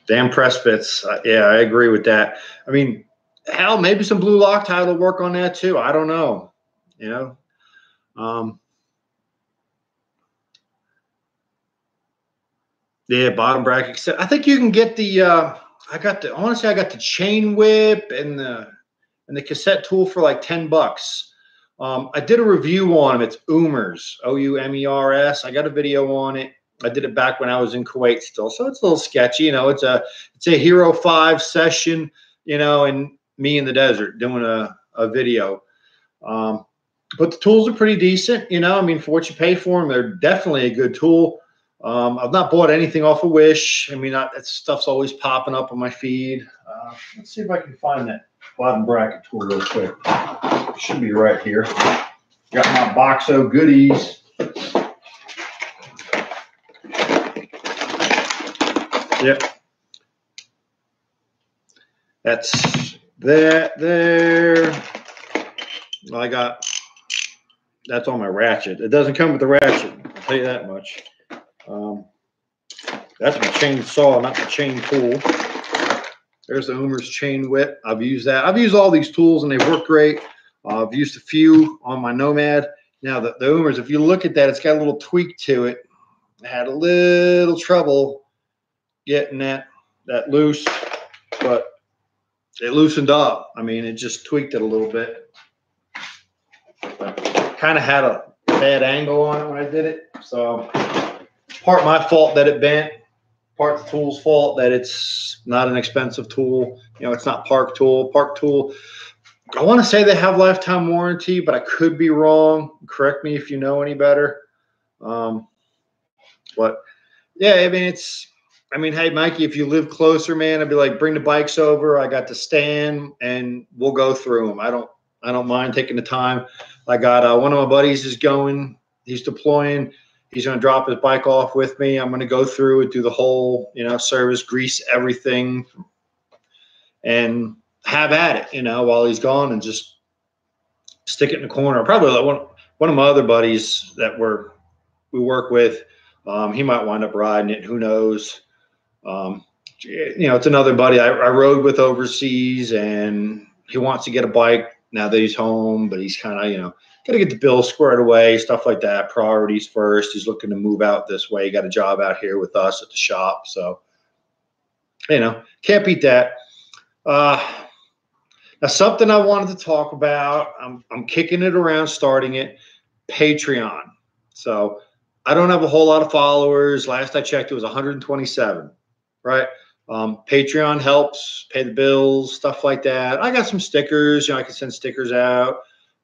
damn press fits. Uh, yeah, I agree with that. I mean, hell, maybe some blue Loctite will work on that too. I don't know. You know. Um, Yeah, bottom bracket. set. I think you can get the. Uh, I got the. Honestly, I got the chain whip and the and the cassette tool for like ten bucks. Um, I did a review on them. It's Oumers, O U M E R S. I got a video on it. I did it back when I was in Kuwait still, so it's a little sketchy. You know, it's a it's a Hero Five session. You know, and me in the desert doing a a video. Um, but the tools are pretty decent. You know, I mean, for what you pay for them, they're definitely a good tool. Um, I've not bought anything off of Wish. I mean, I, that stuff's always popping up on my feed. Uh, let's see if I can find that bottom bracket tool real quick. Should be right here. Got my box of goodies. Yep. That's that there. I got that's on my ratchet. It doesn't come with the ratchet. I'll tell you that much. Um, that's my chainsaw, not the chain tool. There's the Oumers chain whip. I've used that. I've used all these tools and they work great. Uh, I've used a few on my Nomad. Now the, the Oumers, if you look at that, it's got a little tweak to it. I had a little trouble getting that that loose, but it loosened up. I mean, it just tweaked it a little bit. Kind of had a bad angle on it when I did it, so part my fault that it bent, part the tool's fault that it's not an expensive tool. You know, it's not Park Tool. Park Tool, I want to say they have lifetime warranty, but I could be wrong. Correct me if you know any better. Um, but yeah, I mean, it's, I mean, hey, Mikey, if you live closer, man, I'd be like, bring the bikes over. I got the stand and we'll go through them. I don't, I don't mind taking the time. I got uh, one of my buddies is going, he's deploying He's going to drop his bike off with me. I'm going to go through and do the whole, you know, service, grease everything, and have at it, you know, while he's gone, and just stick it in the corner. Probably like one one of my other buddies that we're we work with. Um, he might wind up riding it. Who knows? Um, you know, it's another buddy I, I rode with overseas, and he wants to get a bike now that he's home, but he's kind of you know got to get the bill squared away, stuff like that. Priorities first. He's looking to move out this way. He got a job out here with us at the shop, so you know can't beat that. Uh, now something I wanted to talk about. I'm I'm kicking it around, starting it. Patreon. So I don't have a whole lot of followers. Last I checked, it was 127. Right. Um, Patreon helps pay the bills, stuff like that. I got some stickers. You know, I can send stickers out.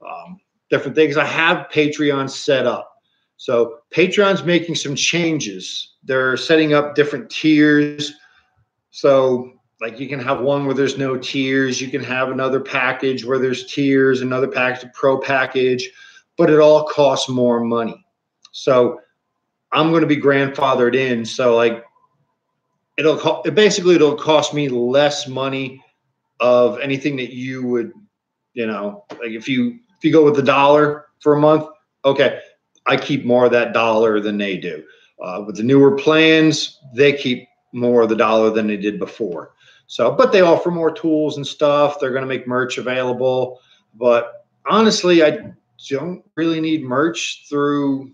Um, different things. I have Patreon set up. So Patreon's making some changes. They're setting up different tiers. So like you can have one where there's no tiers. You can have another package where there's tiers, another package, pro package, but it all costs more money. So I'm going to be grandfathered in. So like it'll it basically it'll cost me less money of anything that you would, you know, like if you if you go with the dollar for a month, okay, I keep more of that dollar than they do. Uh, with the newer plans, they keep more of the dollar than they did before. So, but they offer more tools and stuff. They're going to make merch available. But honestly, I don't really need merch through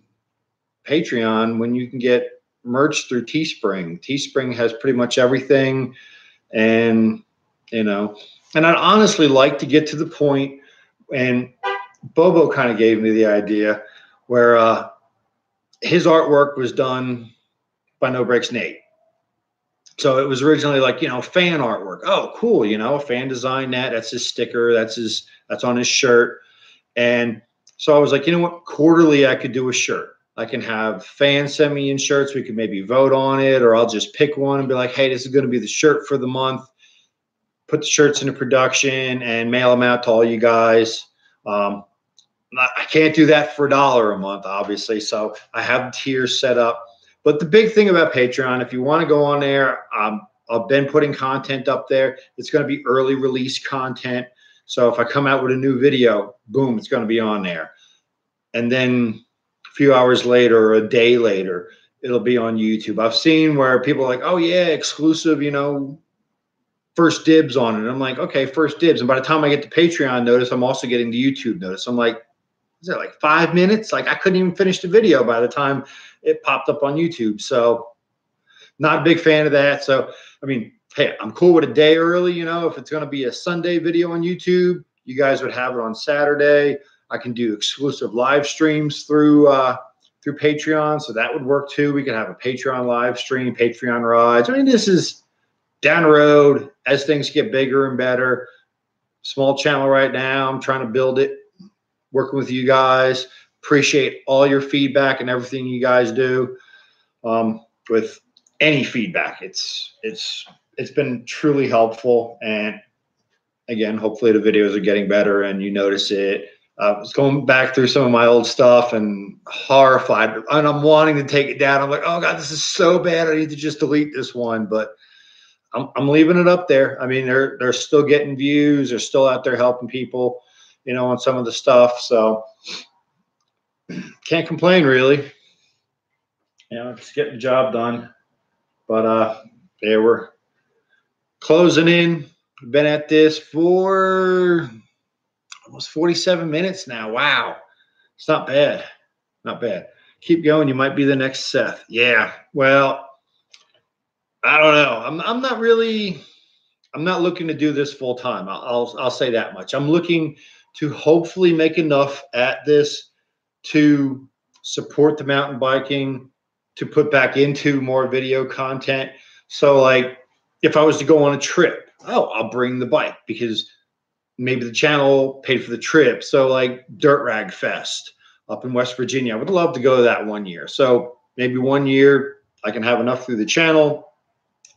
Patreon when you can get merch through Teespring. Teespring has pretty much everything. And, you know, and I'd honestly like to get to the point and Bobo kind of gave me the idea where uh, his artwork was done by No Breaks Nate. So it was originally like, you know, fan artwork. Oh, cool. You know, a fan designed that. That's his sticker. That's his, that's on his shirt. And so I was like, you know what? Quarterly, I could do a shirt. I can have fans send me in shirts. We can maybe vote on it, or I'll just pick one and be like, hey, this is going to be the shirt for the month. Put the shirts into production and mail them out to all you guys. Um, I can't do that for a dollar a month, obviously. So I have tiers set up. But the big thing about Patreon, if you want to go on there, um, I've been putting content up there. It's going to be early release content. So if I come out with a new video, boom, it's going to be on there. And then few hours later or a day later, it'll be on YouTube. I've seen where people are like, oh, yeah, exclusive, you know, first dibs on it. I'm like, okay, first dibs. And by the time I get the Patreon notice, I'm also getting the YouTube notice. I'm like, is it like five minutes? Like I couldn't even finish the video by the time it popped up on YouTube. So not a big fan of that. So, I mean, hey, I'm cool with a day early. You know, if it's going to be a Sunday video on YouTube, you guys would have it on Saturday. I can do exclusive live streams through uh, through Patreon, so that would work too. We can have a Patreon live stream, Patreon rides. I mean, this is down the road as things get bigger and better. Small channel right now. I'm trying to build it, working with you guys. Appreciate all your feedback and everything you guys do. Um, with any feedback, it's it's it's been truly helpful. And again, hopefully the videos are getting better and you notice it. Uh, I was going back through some of my old stuff and horrified, and I'm wanting to take it down. I'm like, oh god, this is so bad. I need to just delete this one, but I'm, I'm leaving it up there. I mean, they're they're still getting views. They're still out there helping people, you know, on some of the stuff. So can't complain really. You know, just getting the job done. But uh, yeah, we're closing in. Been at this for almost 47 minutes now. Wow. It's not bad. Not bad. Keep going. You might be the next Seth. Yeah. Well, I don't know. I'm, I'm not really, I'm not looking to do this full time. I'll, I'll, I'll say that much. I'm looking to hopefully make enough at this to support the mountain biking, to put back into more video content. So, like, if I was to go on a trip, oh, I'll bring the bike because maybe the channel paid for the trip. So, like Dirt Rag Fest up in West Virginia, I would love to go to that one year. So, maybe one year I can have enough through the channel,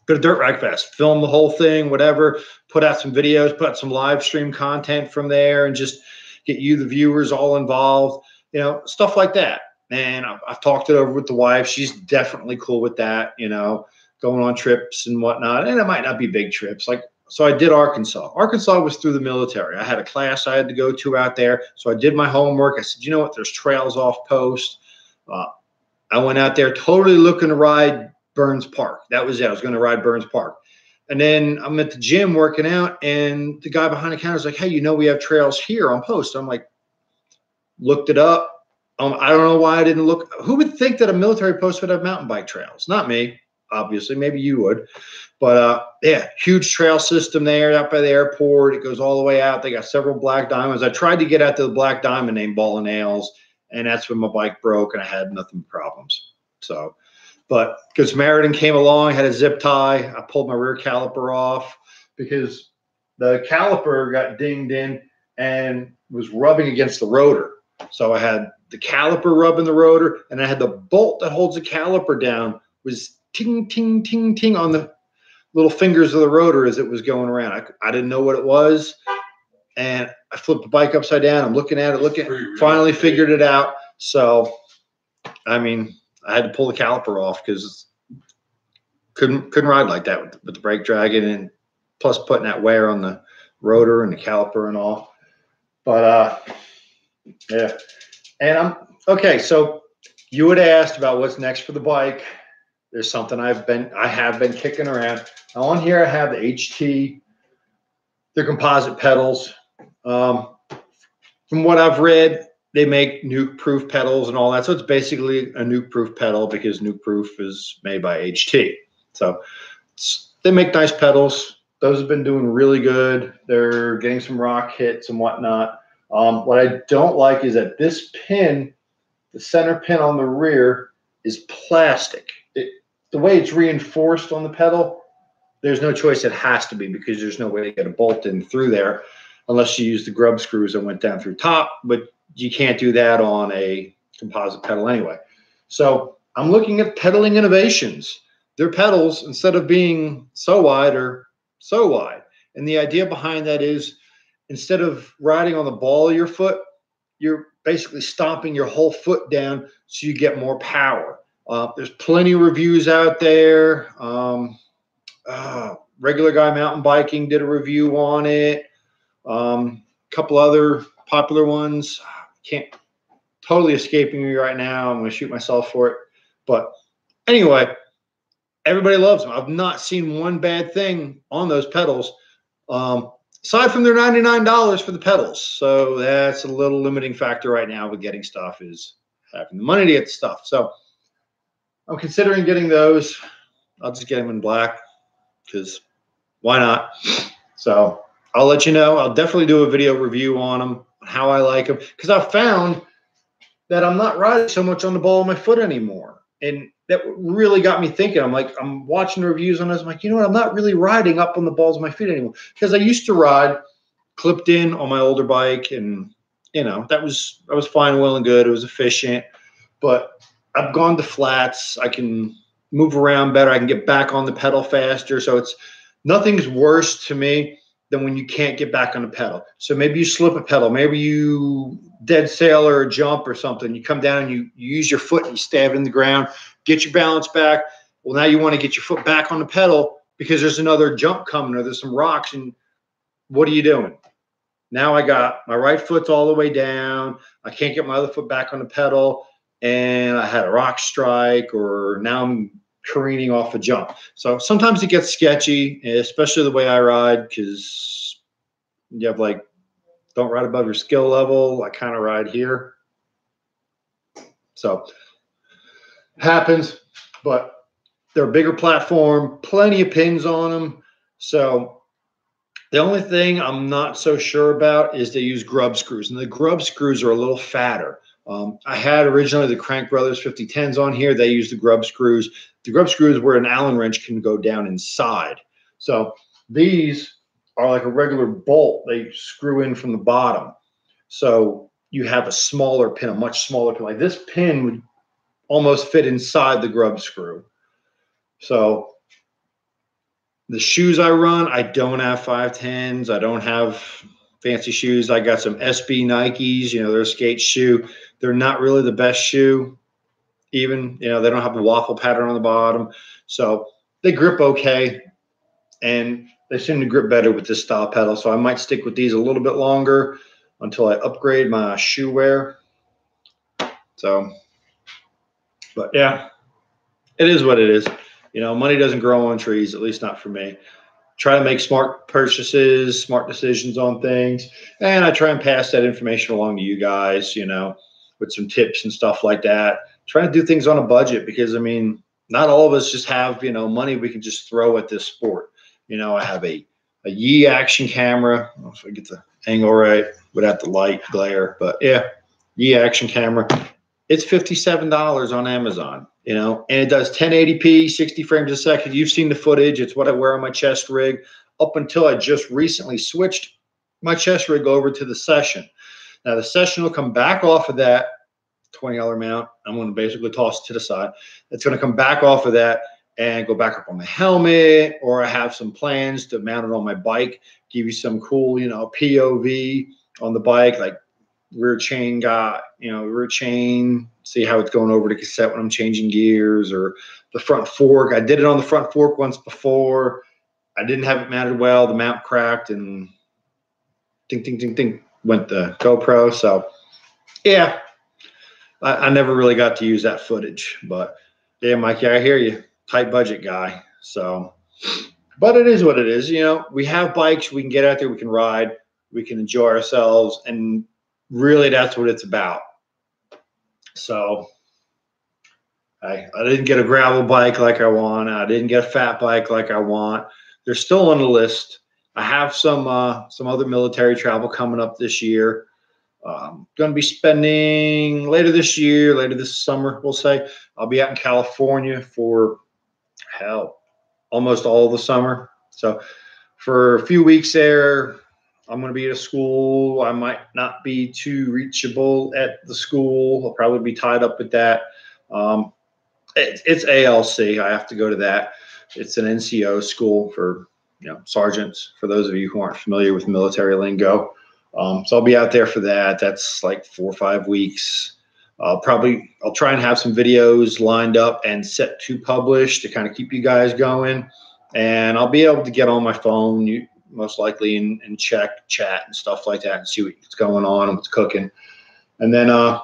go to Dirt Rag Fest, film the whole thing, whatever, put out some videos, put out some live stream content from there, and just get you, the viewers, all involved, you know, stuff like that. And I've, I've talked it over with the wife. She's definitely cool with that, you know going on trips and whatnot. And it might not be big trips. Like, so I did Arkansas. Arkansas was through the military. I had a class I had to go to out there. So I did my homework. I said, you know what? There's trails off post. Uh, I went out there totally looking to ride Burns Park. That was it. I was going to ride Burns Park. And then I'm at the gym working out, and the guy behind the counter is like, "Hey, you know we have trails here on post." I'm like, looked it up. Um, I don't know why I didn't look. Who would think that a military post would have mountain bike trails? Not me obviously. Maybe you would. But uh, yeah, huge trail system there out by the airport. It goes all the way out. They got several black diamonds. I tried to get out to the black diamond named Ball and Nails, and that's when my bike broke and I had nothing problems. So, but because Meriden came along, had a zip tie, I pulled my rear caliper off because the caliper got dinged in and was rubbing against the rotor. So I had the caliper rubbing the rotor, and I had the bolt that holds the caliper down was ting, ting, ting, ting on the little fingers of the rotor as it was going around. I, I didn't know what it was. And I flipped the bike upside down. I'm looking at it, looking, finally figured it out. So, I mean, I had to pull the caliper off because couldn't couldn't ride like that with, with the brake dragging and plus putting that wear on the rotor and the caliper and all. But uh, yeah, and I'm okay. So you had asked about what's next for the bike. There's something I've been I have been kicking around. Now on here I have the HT, the composite pedals. Um, from what I've read, they make Nukeproof pedals and all that. So it's basically a Nukeproof pedal because Nukeproof is made by HT. So they make nice pedals. Those have been doing really good. They're getting some rock hits and whatnot. Um, what I don't like is that this pin, the center pin on the rear, is plastic. The way it's reinforced on the pedal, there's no choice. It has to be because there's no way to get a bolt in through there unless you use the grub screws that went down through top. But you can't do that on a composite pedal anyway. So I'm looking at pedaling innovations. Their pedals, instead of being so wide, are so wide. And the idea behind that is instead of riding on the ball of your foot, you're basically stomping your whole foot down so you get more power. Uh, there's plenty of reviews out there. Um, uh, regular guy mountain biking did a review on it. A um, couple other popular ones. Can't totally escaping me right now. I'm to shoot myself for it. But anyway, everybody loves them. I've not seen one bad thing on those pedals. Um, aside from their $99 for the pedals. So that's a little limiting factor right now with getting stuff is having the money to get stuff. So I'm considering getting those. I'll just get them in black because why not? So I'll let you know. I'll definitely do a video review on them, how I like them, because I've found that I'm not riding so much on the ball of my foot anymore. And that really got me thinking. I'm like, I'm watching the reviews on this. I'm like, you know what? I'm not really riding up on the balls of my feet anymore because I used to ride clipped in on my older bike, and you know that was I was fine, well and good. It was efficient, but I've gone to flats. I can move around better. I can get back on the pedal faster. So it's nothing's worse to me than when you can't get back on the pedal. So maybe you slip a pedal, maybe you dead sailor a jump or something. You come down and you, you use your foot and you stab in the ground, get your balance back. Well, now you want to get your foot back on the pedal because there's another jump coming or there's some rocks. And what are you doing? Now I got my right foot's all the way down. I can't get my other foot back on the pedal. And I had a rock strike, or now I'm careening off a jump. So sometimes it gets sketchy, especially the way I ride, because you have like, don't ride above your skill level. I kind of ride here. So happens, but they're a bigger platform, plenty of pins on them. So the only thing I'm not so sure about is they use grub screws, and the grub screws are a little fatter. Um, I had originally the Crank Brothers 5010s on here. They use the grub screws. The grub screws where an Allen wrench can go down inside. So these are like a regular bolt. They screw in from the bottom. So you have a smaller pin, a much smaller pin. Like this pin would almost fit inside the grub screw. So the shoes I run, I don't have 510s. I don't have fancy shoes. I got some SB Nikes, you know, they're a skate shoe. They're not really the best shoe, even, you know, they don't have a waffle pattern on the bottom. So they grip okay. And they seem to grip better with this style pedal. So I might stick with these a little bit longer until I upgrade my shoe wear. So, but yeah, it is what it is. You know, money doesn't grow on trees, at least not for me try to make smart purchases, smart decisions on things. And I try and pass that information along to you guys, you know, with some tips and stuff like that. Try to do things on a budget because, I mean, not all of us just have, you know, money we can just throw at this sport. You know, I have a, a Yi action camera. I if I get the angle right without the light glare, but yeah, Yi action camera. It's $57 on Amazon you know, and it does 1080p, 60 frames a second. You've seen the footage. It's what I wear on my chest rig up until I just recently switched my chest rig over to the session. Now the session will come back off of that $20 mount. I'm going to basically toss it to the side. It's going to come back off of that and go back up on my helmet, or I have some plans to mount it on my bike, give you some cool, you know, POV on the bike, like rear chain got, you know, rear chain, see how it's going over to cassette when I'm changing gears or the front fork. I did it on the front fork once before. I didn't have it mounted well. The mount cracked and ding, ding, ding, ding went the GoPro. So yeah, I, I never really got to use that footage, but yeah, Mikey, I hear you. Tight budget guy. So, but it is what it is. You know, we have bikes. We can get out there. We can ride. We can enjoy ourselves. And really that's what it's about. So I, I didn't get a gravel bike like I want. I didn't get a fat bike like I want. They're still on the list. I have some uh, some other military travel coming up this year. Um, going to be spending later this year, later this summer, we'll say. I'll be out in California for hell, almost all the summer. So for a few weeks there, I'm going to be at a school. I might not be too reachable at the school. I'll probably be tied up with that. Um, it, it's ALC. I have to go to that. It's an NCO school for you know sergeants. For those of you who aren't familiar with military lingo, um, so I'll be out there for that. That's like four or five weeks. I'll probably I'll try and have some videos lined up and set to publish to kind of keep you guys going, and I'll be able to get on my phone. Most likely and, and check chat and stuff like that and see what's going on and what's cooking. And then uh,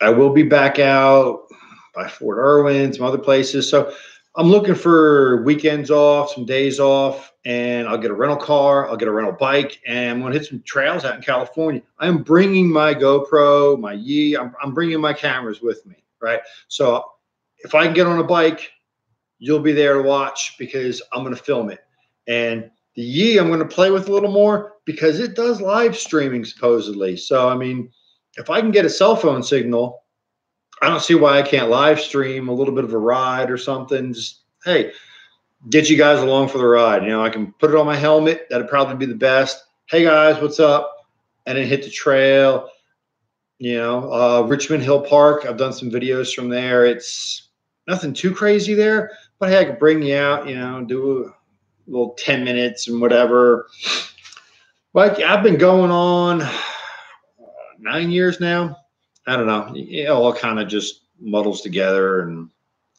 I will be back out by Fort Irwin, some other places. So I'm looking for weekends off, some days off, and I'll get a rental car, I'll get a rental bike, and I'm going to hit some trails out in California. I'm bringing my GoPro, my Yi, I'm, I'm bringing my cameras with me, right? So if I can get on a bike, you'll be there to watch because I'm going to film it. And the Yi I'm going to play with a little more because it does live streaming supposedly. So I mean, if I can get a cell phone signal, I don't see why I can't live stream a little bit of a ride or something. Just hey, get you guys along for the ride. You know, I can put it on my helmet. That'd probably be the best. Hey guys, what's up? And then hit the trail. You know, uh, Richmond Hill Park. I've done some videos from there. It's nothing too crazy there, but hey, I could bring you out. You know, do little 10 minutes and whatever. Like I've been going on uh, nine years now. I don't know. It all kind of just muddles together, and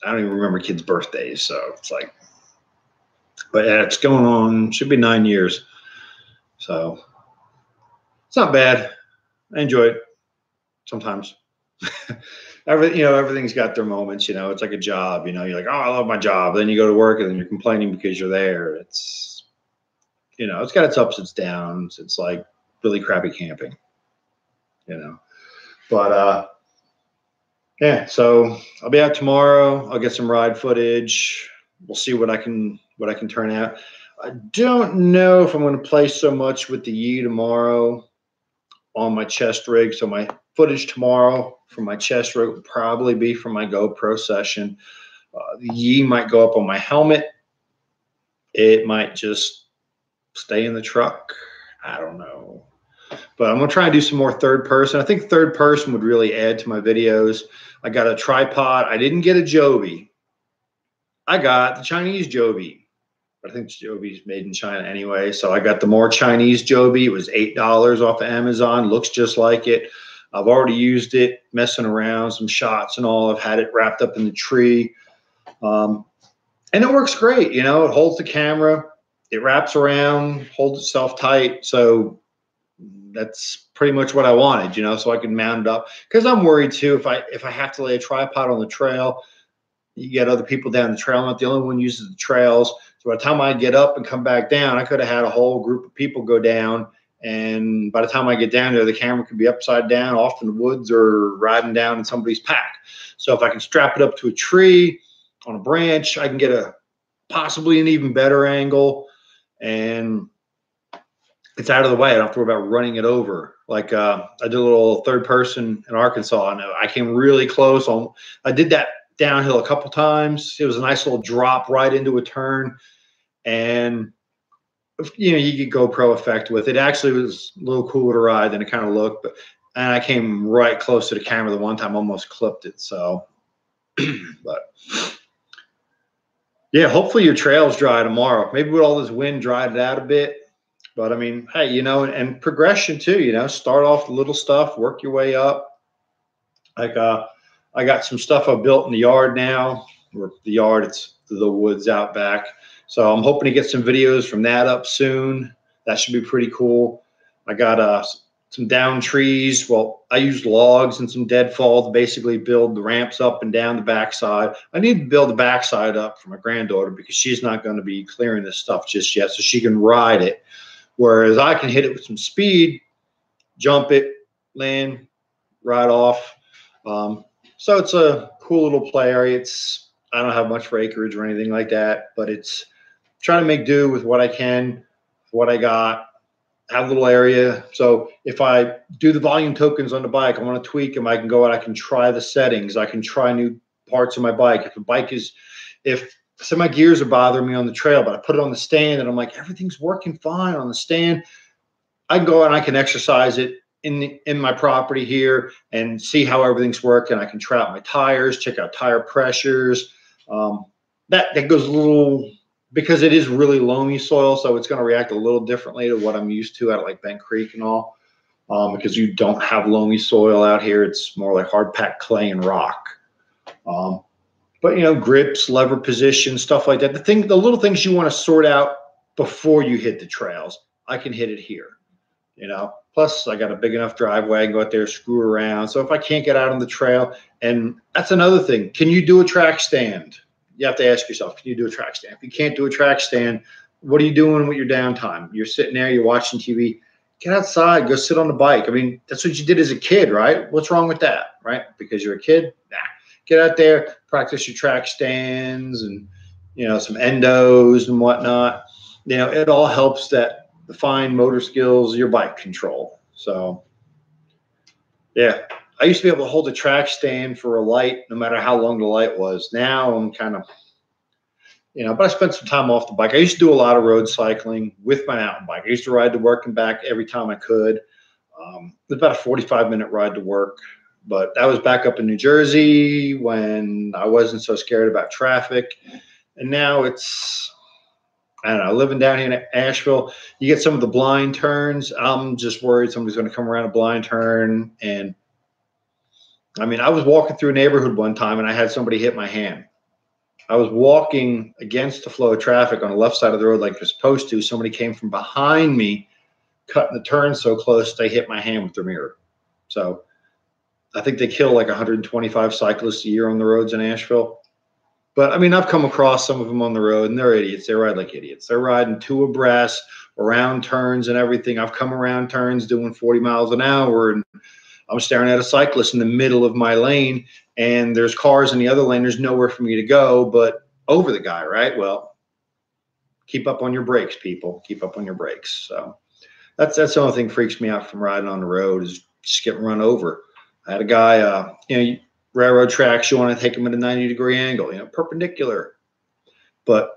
I don't even remember kids' birthdays. So it's like, but yeah, it's going on. Should be nine years. So it's not bad. I enjoy it sometimes. every you know everything's got their moments you know it's like a job you know you're like oh i love my job. Then you go to work and then you're complaining because you're there. It's you know it's got its ups its downs. It's like really crappy camping you know. But uh yeah so i'll be out tomorrow. I'll get some ride footage. We'll see what i can what i can turn out. I don't know if i'm going to play so much with the yi tomorrow on my chest rig so my footage tomorrow for my chest rig would probably be from my GoPro session. Uh, the Yi might go up on my helmet. It might just stay in the truck. I don't know. But I'm going to try and do some more third person. I think third person would really add to my videos. I got a tripod. I didn't get a Joby. I got the Chinese Joby. I think Joby's made in China anyway. So I got the more Chinese Joby. It was $8 off of Amazon. Looks just like it. I've already used it, messing around, some shots and all. I've had it wrapped up in the tree. Um, and it works great. You know, it holds the camera, it wraps around, holds itself tight. So that's pretty much what I wanted, you know, so I can mount it up. Because I'm worried too if I if I have to lay a tripod on the trail, you get other people down the trail. I'm not the only one uses the trails. So by the time I get up and come back down, I could have had a whole group of people go down and by the time I get down there, the camera could be upside down, off in the woods, or riding down in somebody's pack. So if I can strap it up to a tree on a branch, I can get a possibly an even better angle, and it's out of the way. I don't have to worry about running it over. Like uh, I did a little third person in Arkansas, and I came really close. On I did that downhill a couple times. It was a nice little drop right into a turn, and you know, you get GoPro effect with it. Actually, was a little cooler to ride than it kind of looked, but and I came right close to the camera the one time, almost clipped it. So, but yeah, hopefully your trail's dry tomorrow. Maybe with all this wind, dried it out a bit. But I mean, hey, you know, and, and progression too. You know, start off little stuff, work your way up. Like, uh, I got some stuff I built in the yard now. Or the yard, it's the woods out back so I'm hoping to get some videos from that up soon. That should be pretty cool. I got uh, some down trees. Well, I used logs and some deadfall to basically build the ramps up and down the backside. I need to build the backside up for my granddaughter because she's not going to be clearing this stuff just yet, so she can ride it. Whereas I can hit it with some speed, jump it, land, ride off. Um, so it's a cool little play area. It's I don't have much for acreage or anything like that, but it's trying to make do with what I can, what I got, have a little area. So if I do the volume tokens on the bike, I want to tweak them. I can go out, I can try the settings, I can try new parts of my bike. If the bike is, if so my gears are bothering me on the trail, but I put it on the stand and I'm like, everything's working fine on the stand. I can go and I can exercise it in the, in my property here and see how everything's working. I can try out my tires, check out tire pressures. Um, that that goes a little because it is really loamy soil, so it's going to react a little differently to what I'm used to out like Bent Creek and all. Um, because you don't have loamy soil out here, it's more like hard packed clay and rock. Um, but you know, grips, lever position, stuff like that. The thing, the little things you want to sort out before you hit the trails. I can hit it here. You know, plus I got a big enough driveway. I can go out there, screw around. So if I can't get out on the trail, and that's another thing, can you do a track stand? You have to ask yourself, can you do a track stand? If you can't do a track stand, what are you doing with your downtime? You're sitting there, you're watching TV. Get outside, go sit on the bike. I mean, that's what you did as a kid, right? What's wrong with that, right? Because you're a kid? Nah get out there, practice your track stands and you know some endos and whatnot. You know, it all helps that the fine motor skills, your bike control. So, yeah, I used to be able to hold a track stand for a light, no matter how long the light was. Now I'm kind of, you know, but I spent some time off the bike. I used to do a lot of road cycling with my mountain bike. I used to ride to work and back every time I could. Um, it was about a 45 minute ride to work. But that was back up in New Jersey when I wasn't so scared about traffic. And now it's, I don't know, living down here in Asheville, you get some of the blind turns. I'm just worried somebody's going to come around a blind turn. And I mean, I was walking through a neighborhood one time and I had somebody hit my hand. I was walking against the flow of traffic on the left side of the road like you're supposed to. Somebody came from behind me, cutting the turn so close they hit my hand with their mirror. So I think they kill like 125 cyclists a year on the roads in Asheville. But I mean, I've come across some of them on the road, and they're idiots. They ride like idiots. They're riding two abreast around turns and everything. I've come around turns doing 40 miles an hour, and I'm staring at a cyclist in the middle of my lane, and there's cars in the other lane. There's nowhere for me to go but over the guy, right? Well, keep up on your brakes, people. Keep up on your brakes. So that's that's the only thing freaks me out from riding on the road is just getting run over. I had a guy, uh, you know, railroad tracks, you want to take them at a 90 degree angle, you know, perpendicular. But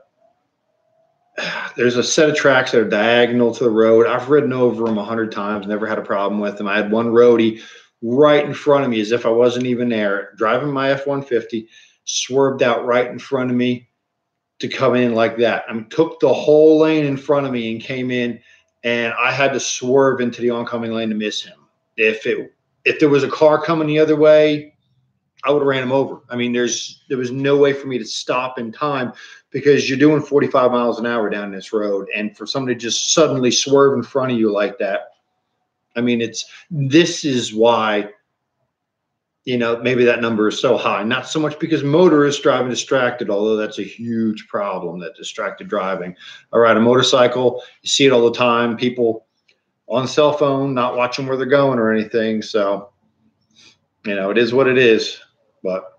there's a set of tracks that are diagonal to the road. I've ridden over them a hundred times, never had a problem with them. I had one roadie right in front of me as if I wasn't even there, driving my F-150, swerved out right in front of me to come in like that. I mean, took the whole lane in front of me and came in, and I had to swerve into the oncoming lane to miss him. If it if there was a car coming the other way, I would have ran him over. I mean, there's there was no way for me to stop in time because you're doing 45 miles an hour down this road, and for somebody to just suddenly swerve in front of you like that, I mean, it's this is why you know maybe that number is so high. Not so much because motorists driving distracted, although that's a huge problem that distracted driving. All right, a motorcycle, you see it all the time. People on cell phone, not watching where they're going or anything. So, you know, it is what it is. But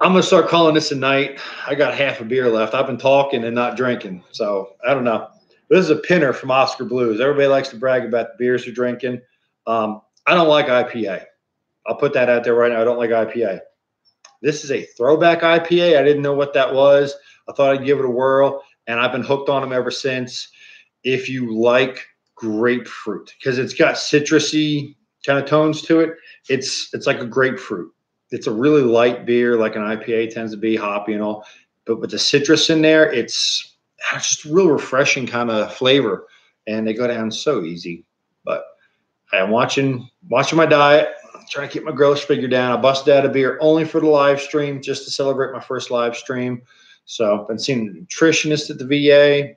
I'm gonna start calling this a night. I got half a beer left. I've been talking and not drinking, so I don't know. This is a pinner from Oskar Blues. Everybody likes to brag about the beers they're drinking. Um, I don't like IPA. I'll put that out there right now. I don't like IPA. This is a throwback IPA. I didn't know what that was. I thought I'd give it a whirl, and I've been hooked on them ever since if you like grapefruit because it's got citrusy kind of tones to it. It's it's like a grapefruit. It's a really light beer, like an IPA tends to be, hoppy and all. But with the citrus in there, it's, it's just a real refreshing kind of flavor, and they go down so easy. But I'm watching watching my diet, trying to keep my growth figure down. I busted out a beer only for the live stream, just to celebrate my first live stream. So I've been seeing a nutritionist at the VA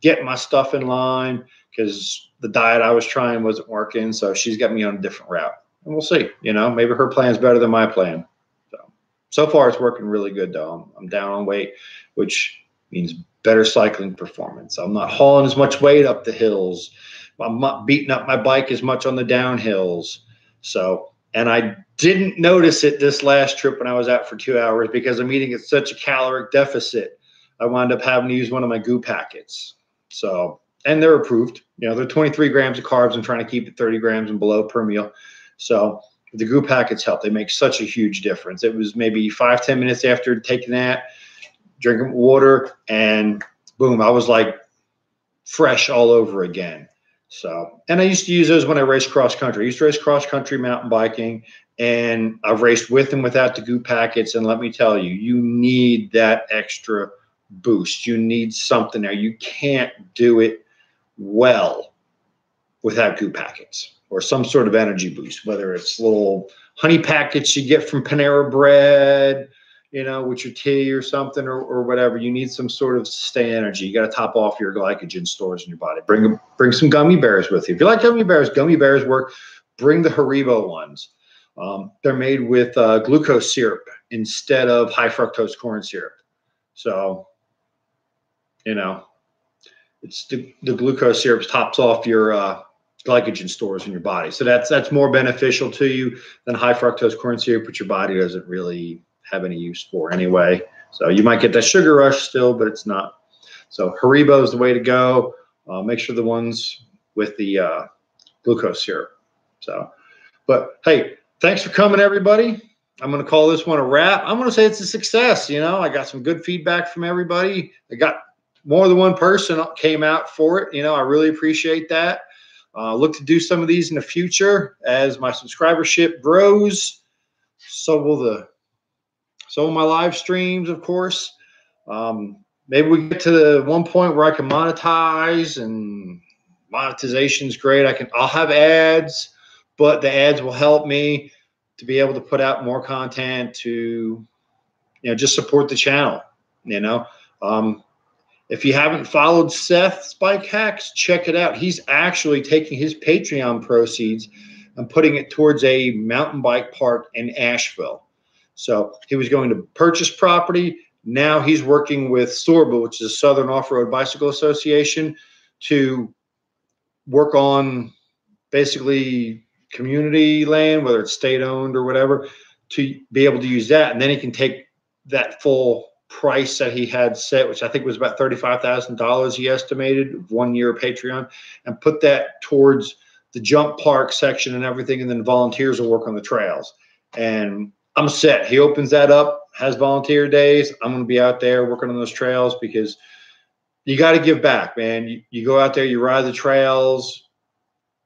get my stuff in line because the diet I was trying wasn't working. So she's got me on a different route. And we'll see. You know, maybe her plan is better than my plan. So so far it's working really good though. I'm, I'm down on weight, which means better cycling performance. I'm not hauling as much weight up the hills. I'm not beating up my bike as much on the downhills. So and I didn't notice it this last trip when I was out for two hours because I'm eating at such a caloric deficit. I wound up having to use one of my GU packets. So, and they're approved. You know, they're 23 grams of carbs and trying to keep it 30 grams and below per meal. So, the GU packets help. They make such a huge difference. It was maybe five ten minutes after taking that, drinking water, and boom, I was like fresh all over again. So, and I used to use those when I raced cross country. I used to race cross country mountain biking, and I've raced with and without the GU packets. And let me tell you, you need that extra boost. You need something there. You can't do it well without GU packets or some sort of energy boost, whether it's little honey packets you get from Panera Bread, you know, with your tea or something or, or whatever. You need some sort of stay energy. You got to top off your glycogen stores in your body. Bring bring some gummy bears with you. If you like gummy bears, gummy bears work. Bring the Haribo ones. Um, they're made with uh, glucose syrup instead of high fructose corn syrup. So, you know, it's the, the glucose syrup tops off your uh, glycogen stores in your body. So that's that's more beneficial to you than high fructose corn syrup, which your body doesn't really have any use for anyway. So you might get that sugar rush still, but it's not. So Haribo is the way to go. Uh, make sure the ones with the uh, glucose syrup. So, but hey, thanks for coming, everybody. I'm going to call this one a wrap. I'm going to say it's a success. You know, I got some good feedback from everybody. I got more than one person came out for it. You know, I really appreciate that. Uh, look to do some of these in the future as my subscribership grows. So will the so will my live streams, of course. Um, maybe we get to the one point where I can monetize and monetization is great. I can I'll have ads, but the ads will help me to be able to put out more content to you know just support the channel. You know. Um, if you haven't followed Seth's Bike Hacks, check it out. He's actually taking his Patreon proceeds and putting it towards a mountain bike park in Asheville. So he was going to purchase property. Now he's working with SORBA, which is a Southern Off Road Bicycle Association, to work on basically community land, whether it's state owned or whatever, to be able to use that. And then he can take that full price that he had set, which I think was about $35,000 he estimated one year Patreon, and put that towards the jump park section and everything. And then volunteers will work on the trails. And I'm set. He opens that up, has volunteer days. I'm going to be out there working on those trails because you got to give back, man. You, you go out there, you ride the trails,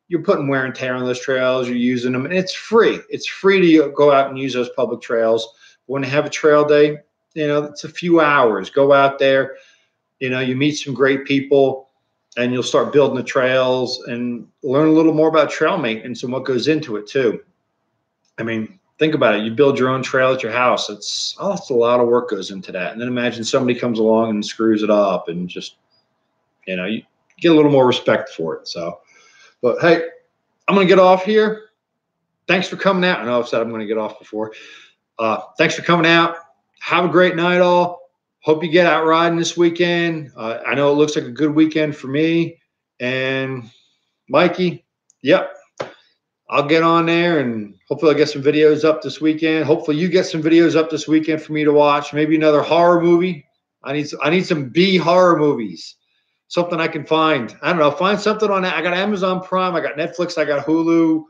you're putting wear and tear on those trails, you're using them, and it's free. It's free to go out and use those public trails. When they have a trail day, you know, it's a few hours. Go out there, you know, you meet some great people and you'll start building the trails and learn a little more about trail maintenance and what goes into it too. I mean, think about it. You build your own trail at your house. It's oh, it's a lot of work goes into that. And then imagine somebody comes along and screws it up and just, you know, you get a little more respect for it. So, but hey, I'm gonna get off here. Thanks for coming out. I know I've said I'm gonna get off before. Uh, thanks for coming out have a great night, all. Hope you get out riding this weekend. Uh, I know it looks like a good weekend for me. And Mikey, yep, I'll get on there and hopefully I'll get some videos up this weekend. Hopefully you get some videos up this weekend for me to watch. Maybe another horror movie. I need I need some B horror movies. Something I can find. I don't know. Find something on that. I got Amazon Prime. I got Netflix. I got Hulu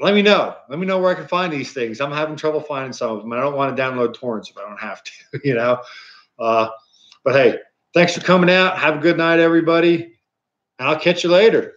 let me know. Let me know where I can find these things. I'm having trouble finding some of them. I don't want to download torrents if I don't have to, you know. Uh, but hey, thanks for coming out. Have a good night, everybody. And I'll catch you later.